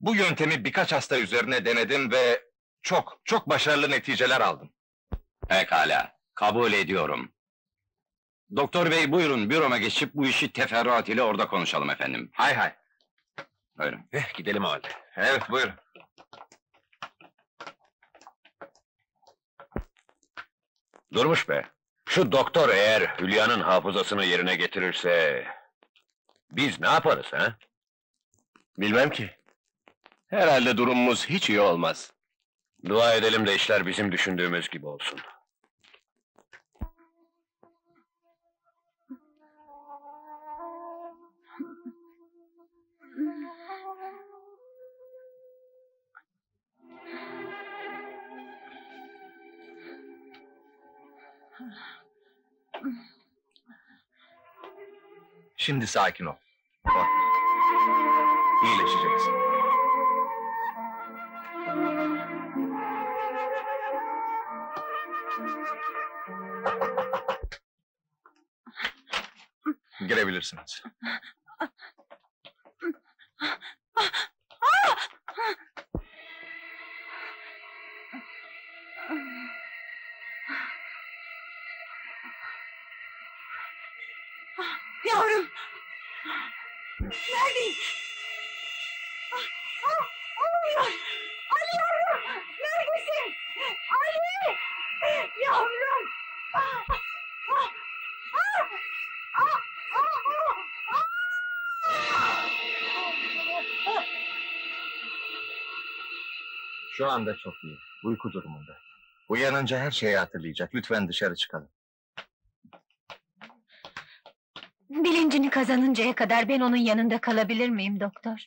Bu yöntemi birkaç hasta üzerine denedim ve çok çok başarılı neticeler aldım. Pekala kabul ediyorum. Doktor bey buyurun büroma geçip bu işi teferruat ile orada konuşalım efendim. Hay hay. Buyurun. Eh, gidelim o halde. Evet buyurun. Durmuş be. Şu doktor eğer Hülya'nın hafızasını yerine getirirse... ...biz ne yaparız ha? bilmem ki. Herhalde durumumuz hiç iyi olmaz. Dua edelim de işler bizim düşündüğümüz gibi olsun. Şimdi sakin ol. Korkma. İyileşeceksin. Girebilirsiniz. Neredesin? Ali! Yavrum! Ah, ah, ah, ah, ah, ah, ah! Şu anda çok iyi. Uyku durumunda. Uyanınca her şeyi hatırlayacak. Lütfen dışarı çıkalım. Bilincini kazanıncaya kadar ben onun yanında kalabilir miyim doktor?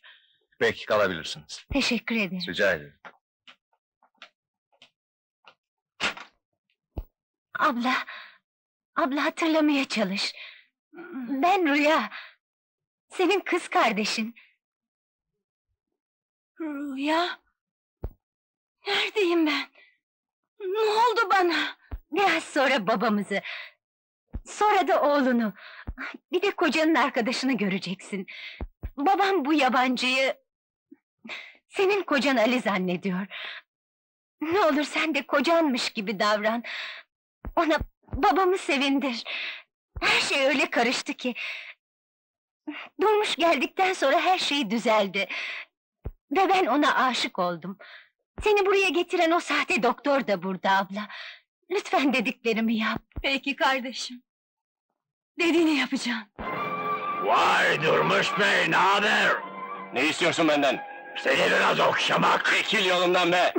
Peki kalabilirsiniz. Teşekkür ederim. Rica ederim. Abla, abla hatırlamaya çalış. Ben Rüya. Senin kız kardeşin. Rüya? Neredeyim ben? Ne oldu bana? Biraz sonra babamızı. Sonra da oğlunu. Bir de kocanın arkadaşını göreceksin. Babam bu yabancıyı... Senin kocan Ali zannediyor. Ne olur sen de kocanmış gibi davran. Ona babamı sevindir. Her şey öyle karıştı ki. Durmuş geldikten sonra her şey düzeldi. Ve ben ona aşık oldum. Seni buraya getiren o sahte doktor da burada abla. Lütfen dediklerimi yap. Peki kardeşim. Dediğini yapacağım. Vay Durmuş Bey, ne haber? Ne istiyorsun benden? Seni biraz okşamak. Çekil yolumdan be!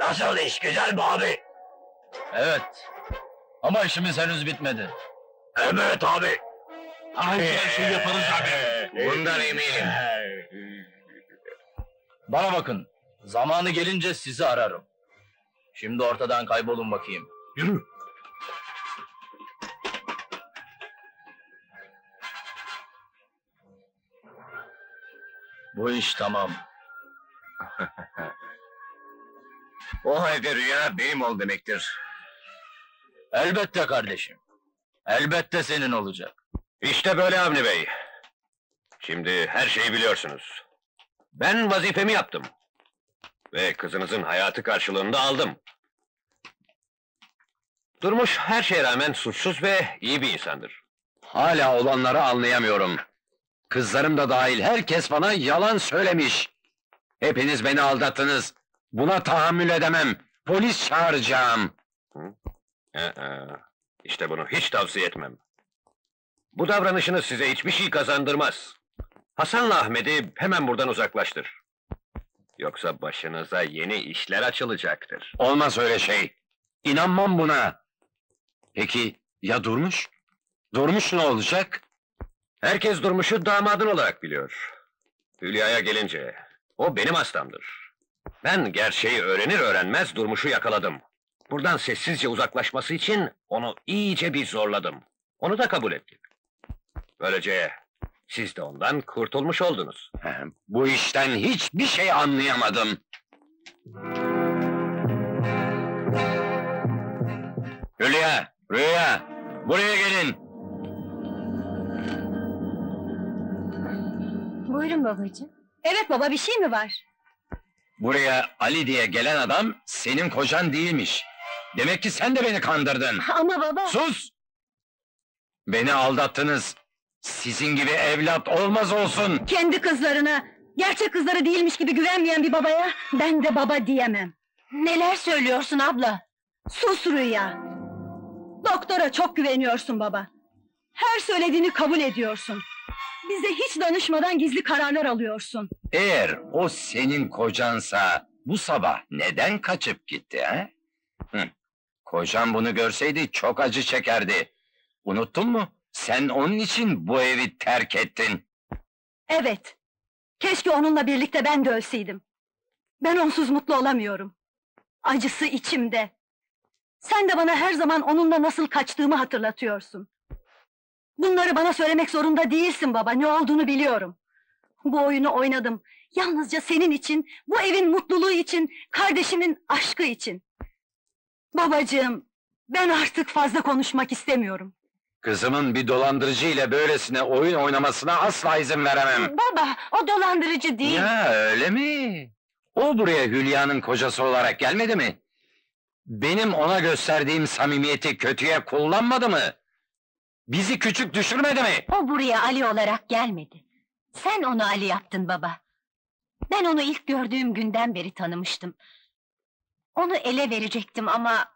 Nasıl iş, güzel mi abi? Evet. Ama işimiz henüz bitmedi. Evet abi. Hangi şey yaparız abi? Bundan eminim. Bana bakın. Zamanı gelince sizi ararım. Şimdi ortadan kaybolun bakayım. Yürü. Bu iş tamam. O halde rüya benim ol demektir. Elbette kardeşim. Elbette senin olacak. İşte böyle Avni Bey. Şimdi her şeyi biliyorsunuz. Ben vazifemi yaptım. Ve kızınızın hayatı karşılığında aldım. Durmuş her şeye rağmen suçsuz ve iyi bir insandır. Hala olanları anlayamıyorum. Kızlarım da dahil herkes bana yalan söylemiş. Hepiniz beni aldattınız. Buna tahammül edemem. Polis çağıracağım. Ee, işte bunu hiç tavsiye etmem. Bu davranışınız size hiçbir şey kazandırmaz. Hasan'la Ahmet'i hemen buradan uzaklaştır. Yoksa başınıza yeni işler açılacaktır. Olmaz öyle şey. İnanmam buna. Peki ya Durmuş? Durmuş ne olacak? Herkes Durmuş'u damadın olarak biliyor. Hülya'ya gelince, o benim hastamdır. Ben gerçeği öğrenir öğrenmez Durmuş'u yakaladım. Buradan sessizce uzaklaşması için onu iyice bir zorladım. Onu da kabul etti. Böylece siz de ondan kurtulmuş oldunuz. Bu işten hiçbir şey anlayamadım. Hülya, Rüya, buraya gelin. Buyurun babacığım. Evet baba bir şey mi var? Buraya Ali diye gelen adam senin kocan değilmiş. Demek ki sen de beni kandırdın. Ama baba... Sus! Beni aldattınız. Sizin gibi evlat olmaz olsun. Kendi kızlarına, gerçek kızları değilmiş gibi güvenmeyen bir babaya ben de baba diyemem. Neler söylüyorsun abla? Sus Rüya! Doktora çok güveniyorsun baba. Her söylediğini kabul ediyorsun. Bize hiç danışmadan gizli kararlar alıyorsun. Eğer o senin kocansa bu sabah neden kaçıp gitti ha? Hı. Kocan bunu görseydi çok acı çekerdi. Unuttun mu? Sen onun için bu evi terk ettin. Evet. Keşke onunla birlikte ben de ölseydim. Ben onsuz mutlu olamıyorum. Acısı içimde. Sen de bana her zaman onunla nasıl kaçtığımı hatırlatıyorsun. Bunları bana söylemek zorunda değilsin baba, ne olduğunu biliyorum. Bu oyunu oynadım. Yalnızca senin için, bu evin mutluluğu için, kardeşimin aşkı için. Babacığım, ben artık fazla konuşmak istemiyorum. Kızımın bir dolandırıcı ile böylesine oyun oynamasına asla izin veremem. Baba, o dolandırıcı değil. Ya öyle mi? O buraya Hülya'nın kocası olarak gelmedi mi? Benim ona gösterdiğim samimiyeti kötüye kullanmadı mı? Bizi küçük düşürmedi mi? O buraya Ali olarak gelmedi. Sen onu Ali yaptın baba. Ben onu ilk gördüğüm günden beri tanımıştım. Onu ele verecektim ama...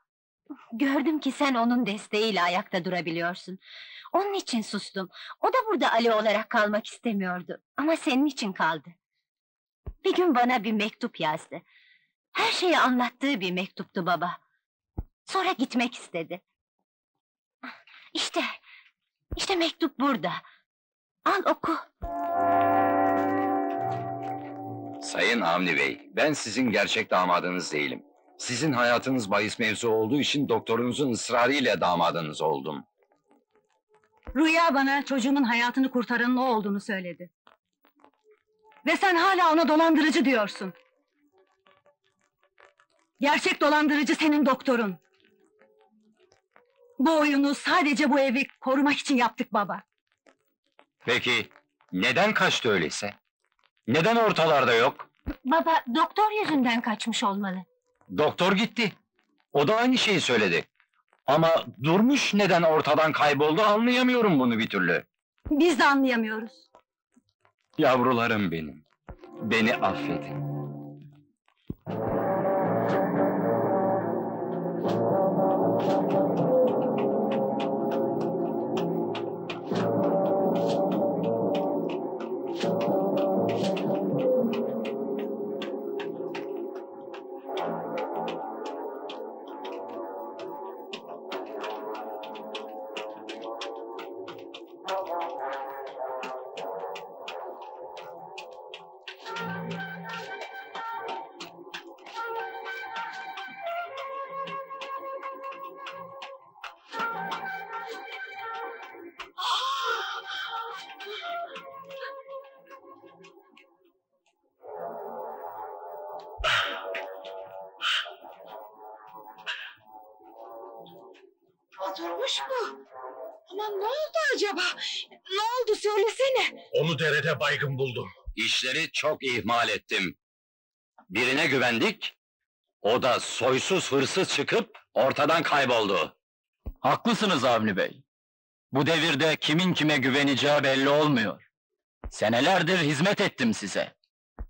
Gördüm ki sen onun desteğiyle ayakta durabiliyorsun. Onun için sustum. O da burada Ali olarak kalmak istemiyordu. Ama senin için kaldı. Bir gün bana bir mektup yazdı. Her şeyi anlattığı bir mektuptu baba. Sonra gitmek istedi. İşte, işte mektup burada. Al oku. Sayın Avni Bey, ben sizin gerçek damadınız değilim. Sizin hayatınız bahis mevzu olduğu için doktorunuzun ısrarıyla damadınız oldum. Rüya bana çocuğumun hayatını kurtaranın o olduğunu söyledi. Ve sen hala ona dolandırıcı diyorsun. Gerçek dolandırıcı senin doktorun. Bu oyunu sadece bu evi korumak için yaptık baba. Peki, neden kaçtı öyleyse? Neden ortalarda yok? Baba, doktor yüzünden kaçmış olmalı. Doktor gitti. O da aynı şeyi söyledi. Ama Durmuş neden ortadan kayboldu anlayamıyorum bunu bir türlü. Biz de anlayamıyoruz. Yavrularım benim. Beni affedin. Oturmuş mu? Aman ne oldu acaba? Ne oldu söylesene. Onu derede baygın buldum. İşleri çok ihmal ettim. Birine güvendik, o da soysuz hırsız çıkıp ortadan kayboldu. Haklısınız Avni Bey. Bu devirde kimin kime güveneceği belli olmuyor. Senelerdir hizmet ettim size.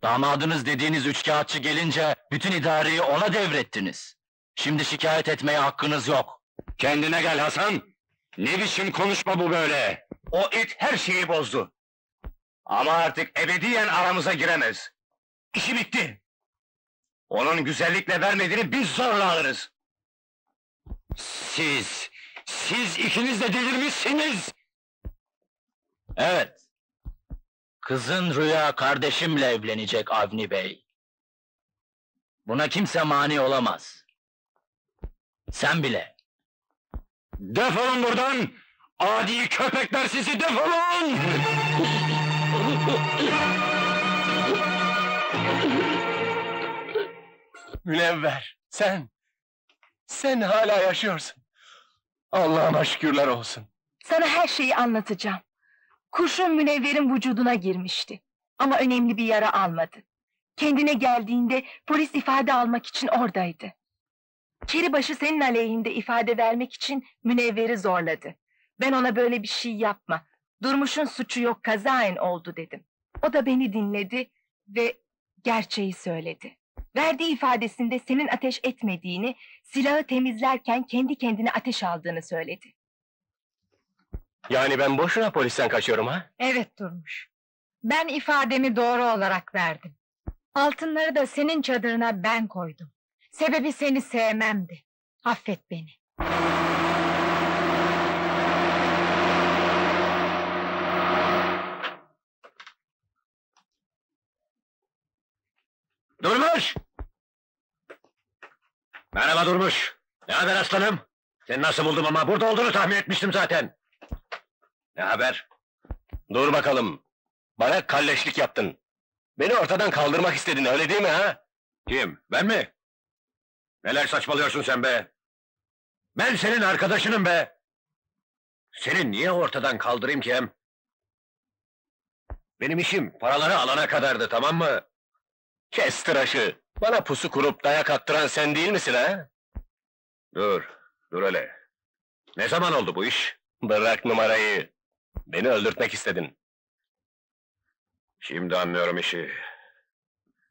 Damadınız dediğiniz üçkağıtçı gelince bütün idareyi ona devrettiniz. Şimdi şikayet etmeye hakkınız yok. Kendine gel Hasan. Ne biçim konuşma bu böyle? O it her şeyi bozdu. Ama artık ebediyen aramıza giremez. İşi bitti. Onun güzellikle vermediğini biz zorla alırız. Siz, siz ikiniz de delirmişsiniz. Evet. Kızın Rüya kardeşimle evlenecek Avni Bey. Buna kimse mani olamaz. Sen bile. Defolun buradan! Adi köpekler sizi defolun! Münevver, sen, sen hala yaşıyorsun. Allah'ıma şükürler olsun. Sana her şeyi anlatacağım. Kurşun münevverin vücuduna girmişti. Ama önemli bir yara almadı. Kendine geldiğinde polis ifade almak için oradaydı. Keribaşı senin aleyhinde ifade vermek için münevveri zorladı. Ben ona böyle bir şey yapma. Durmuş'un suçu yok kazaen oldu dedim. O da beni dinledi ve gerçeği söyledi. Verdiği ifadesinde senin ateş etmediğini, silahı temizlerken kendi kendine ateş aldığını söyledi. Yani ben boşuna polisten kaçıyorum ha? Evet Durmuş. Ben ifademi doğru olarak verdim. Altınları da senin çadırına ben koydum. Sebebi seni sevmemdi. Affet beni. Durmuş! Merhaba Durmuş. Ne haber aslanım? Seni nasıl buldum ama burada olduğunu tahmin etmiştim zaten. Ne haber? Dur bakalım. Bana kalleşlik yaptın. Beni ortadan kaldırmak istedin öyle değil mi ha? Kim? Ben mi? Neler saçmalıyorsun sen be? Ben senin arkadaşınım be! Seni niye ortadan kaldırayım ki hem? Benim işim paraları alana kadardı tamam mı? Kes tıraşı. Bana pusu kurup dayak attıran sen değil misin ha? Dur, dur hele. Ne zaman oldu bu iş? Bırak numarayı. Beni öldürtmek istedin. Şimdi anlıyorum işi.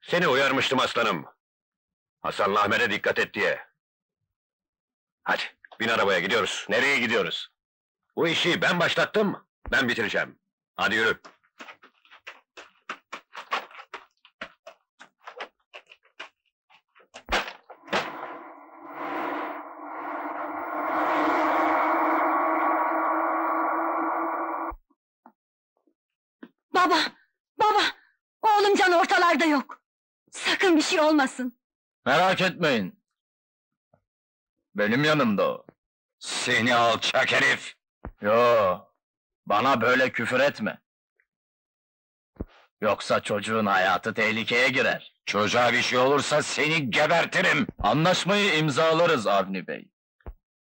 Seni uyarmıştım aslanım. Hasan Ahmet'e dikkat et diye. Hadi, bin arabaya gidiyoruz. Nereye gidiyoruz? Bu işi ben başlattım, ben bitireceğim. Hadi yürü. Baba, baba, oğlum can ortalarda yok. Sakın bir şey olmasın. Merak etmeyin. Benim yanımda o. Seni alçak herif! Yo, bana böyle küfür etme. Yoksa çocuğun hayatı tehlikeye girer. Çocuğa bir şey olursa seni gebertirim! Anlaşmayı imzalarız Avni Bey.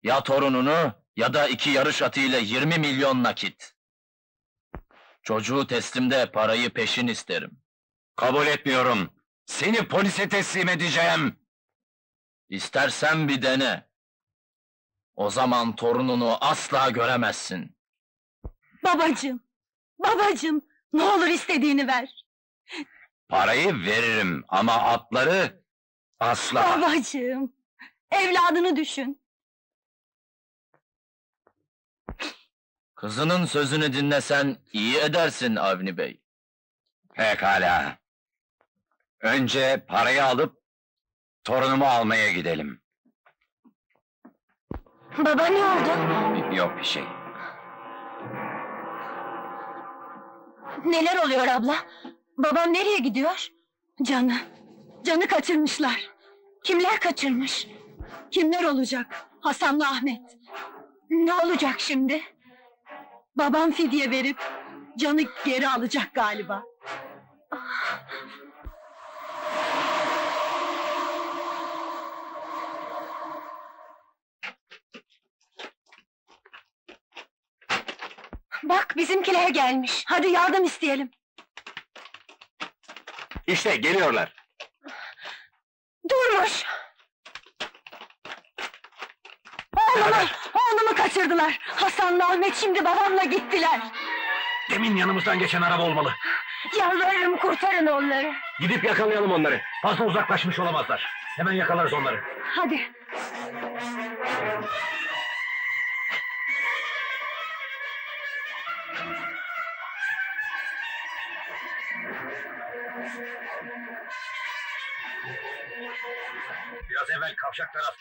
Ya torununu ya da iki yarış atıyla 20 milyon nakit. Çocuğu teslimde parayı peşin isterim. Kabul etmiyorum! Seni polise teslim edeceğim! İstersen bir dene. O zaman torununu asla göremezsin. Babacığım, babacığım, ne olur istediğini ver. Parayı veririm ama atları asla! Babacığım, evladını düşün. Kızının sözünü dinlesen iyi edersin Avni Bey. Pekala. Önce parayı alıp torunumu almaya gidelim. Baba ne oldu? Yok bir şey. Neler oluyor abla? Babam nereye gidiyor? Canı, canı kaçırmışlar. Kimler kaçırmış? Kimler olacak? Hasan'la Ahmet. Ne olacak şimdi? Babam fidye verip canı geri alacak galiba. Bak bizimkiler gelmiş. Hadi yardım isteyelim. İşte geliyorlar. Durmuş. Oğlumu, oğlumu kaçırdılar. Hasan'la Ahmet şimdi babamla gittiler. Demin yanımızdan geçen araba olmalı. Yalvarırım kurtarın onları. Gidip yakalayalım onları. Fazla uzaklaşmış olamazlar. Hemen yakalarız onları. Hadi.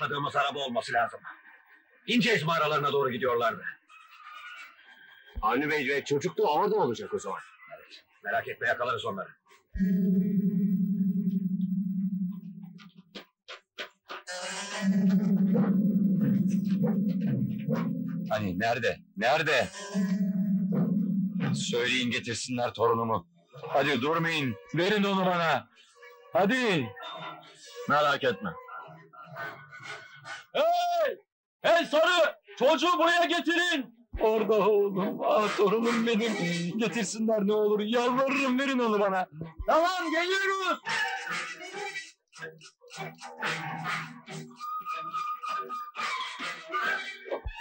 Rastladığımız araba olması lazım. İnceyiz mağaralarına doğru gidiyorlardı. Avni Bey ve çocuk da orada olacak o zaman. Merak etme yakalarız onları. Hani nerede? Nerede? Söyleyin getirsinler torunumu. Hadi durmayın. Verin onu bana. Hadi. Merak etme. Hey! Sarı! Çocuğu buraya getirin! Orada oğlum, ah torunum benim. Getirsinler ne olur, yalvarırım verin onu bana. Tamam, geliyoruz!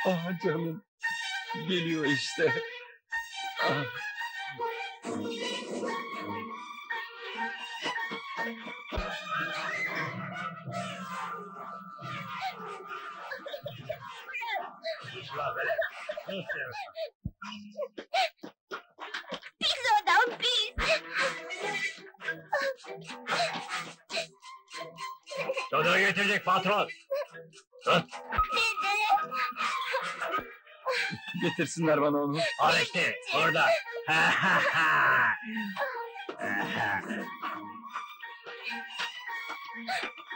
Ah canım, geliyor işte. Ah. Pis adam pis. Çocuğu getirecek patron. Getirsinler bana onu. Al işte burada.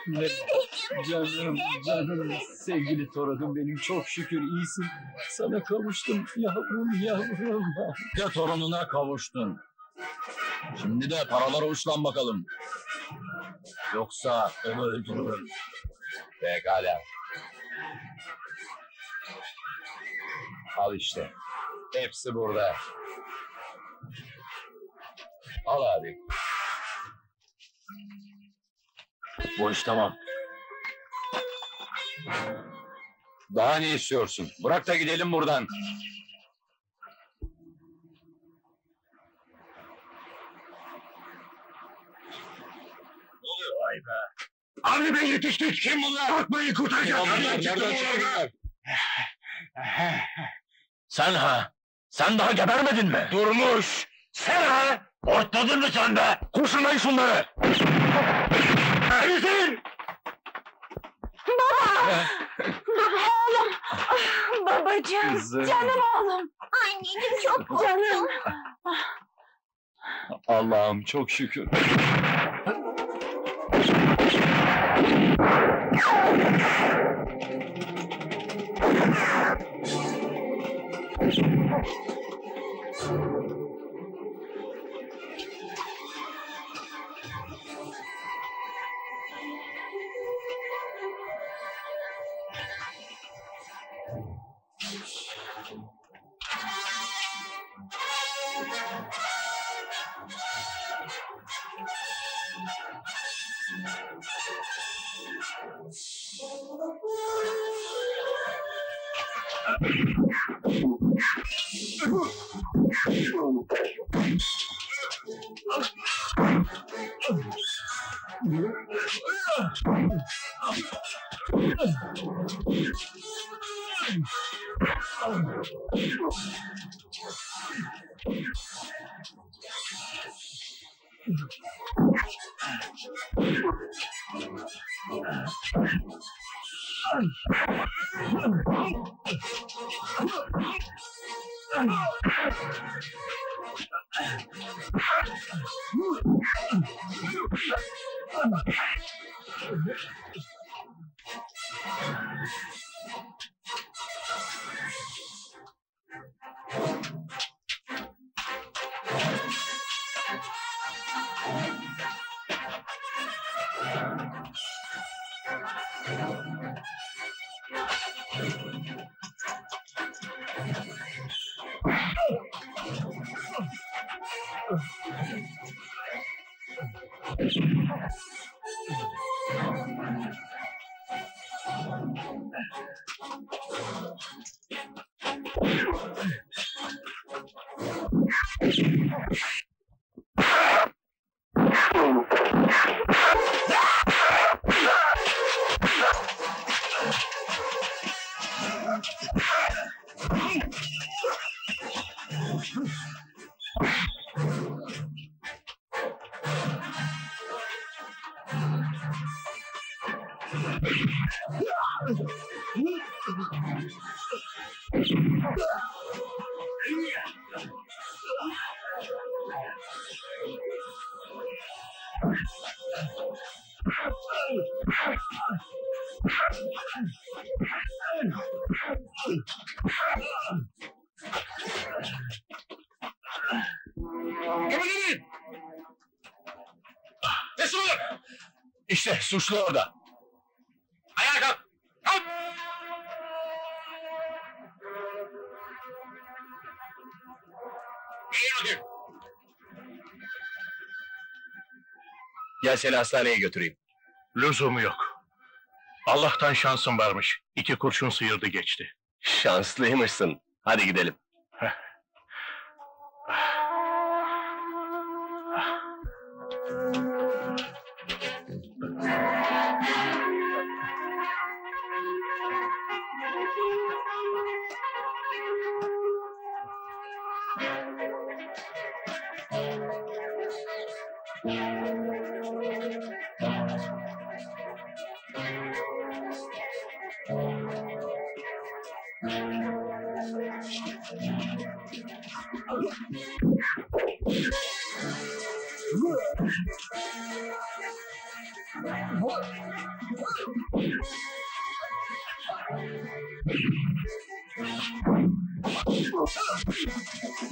Ne- Canım, canım, sevgili torunum benim çok şükür iyisin. Sana kavuştum yavrum, yavrum. Ya torununa kavuştun. Şimdi de paralara uçlan bakalım. Yoksa onu öldürürüm. Pekala. Al işte. Hepsi burada. Al abi. Bu iş tamam. Daha ne istiyorsun? Bırak da gidelim buradan. Avni Bey yetiştik. Kim bunlar? Atmayı kurtaracak. Nereden çıktı? Sen ha? Sen daha gebermedin mi? Durmuş. Sen ha? Ortladın mı sen de? Kurşunlayın şunları! Temizleyin. Oğlum, ah, babacığım, Kızım. canım oğlum. Anneciğim çok Canım. Allah'ım çok şükür. İşte suçlu orada. Ayağa kalk! Kalk! Eğil bakayım. Gel seni hastaneye götüreyim. Lüzumu yok. Allah'tan şansım varmış. İki kurşun sıyırdı geçti. Şanslıymışsın. Hadi gidelim. Música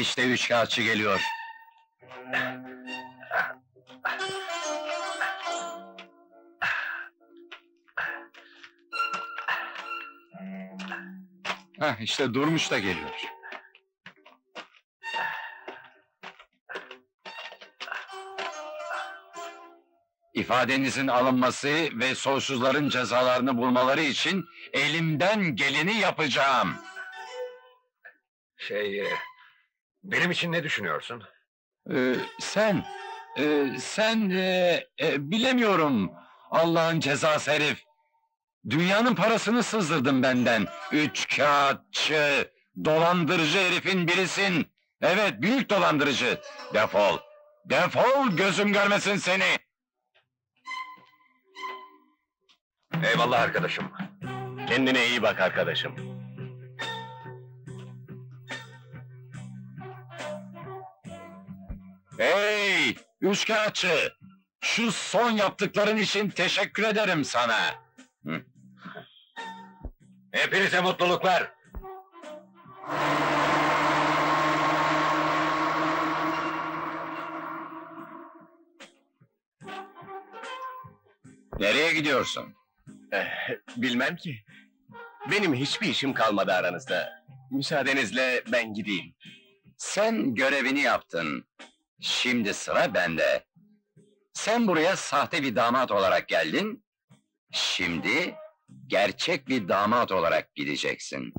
işte üç kağıtçı geliyor. Ha işte durmuş da geliyor. İfadenizin alınması ve soysuzların cezalarını bulmaları için elimden geleni yapacağım. Şey, benim için ne düşünüyorsun? Ee, sen, e, sen e, e, bilemiyorum. Allah'ın cezası herif. Dünyanın parasını sızdırdın benden. Üç kağıtçı, dolandırıcı herifin birisin. Evet, büyük dolandırıcı. Defol, defol gözüm görmesin seni. Eyvallah arkadaşım. Kendine iyi bak arkadaşım. Üç kağıtçı. Şu son yaptıkların için teşekkür ederim sana. Hepinize mutluluklar. Nereye gidiyorsun? Eh, bilmem ki. Benim hiçbir işim kalmadı aranızda. Müsaadenizle ben gideyim. Sen görevini yaptın. Şimdi sıra bende. Sen buraya sahte bir damat olarak geldin. Şimdi gerçek bir damat olarak gideceksin.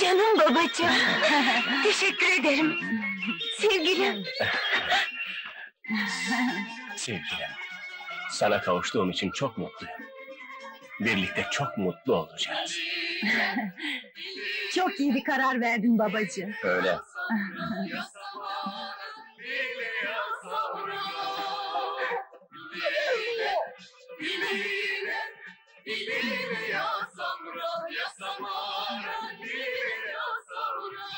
Canım babacığım. Teşekkür ederim. Sevgilim. Sevgilim, sana kavuştuğum için çok mutluyum. Birlikte çok mutlu olacağız. Çok iyi bir karar verdin babacığım. Öyle. Dilime, dilime ya samra, ya samara, dilime ya samra.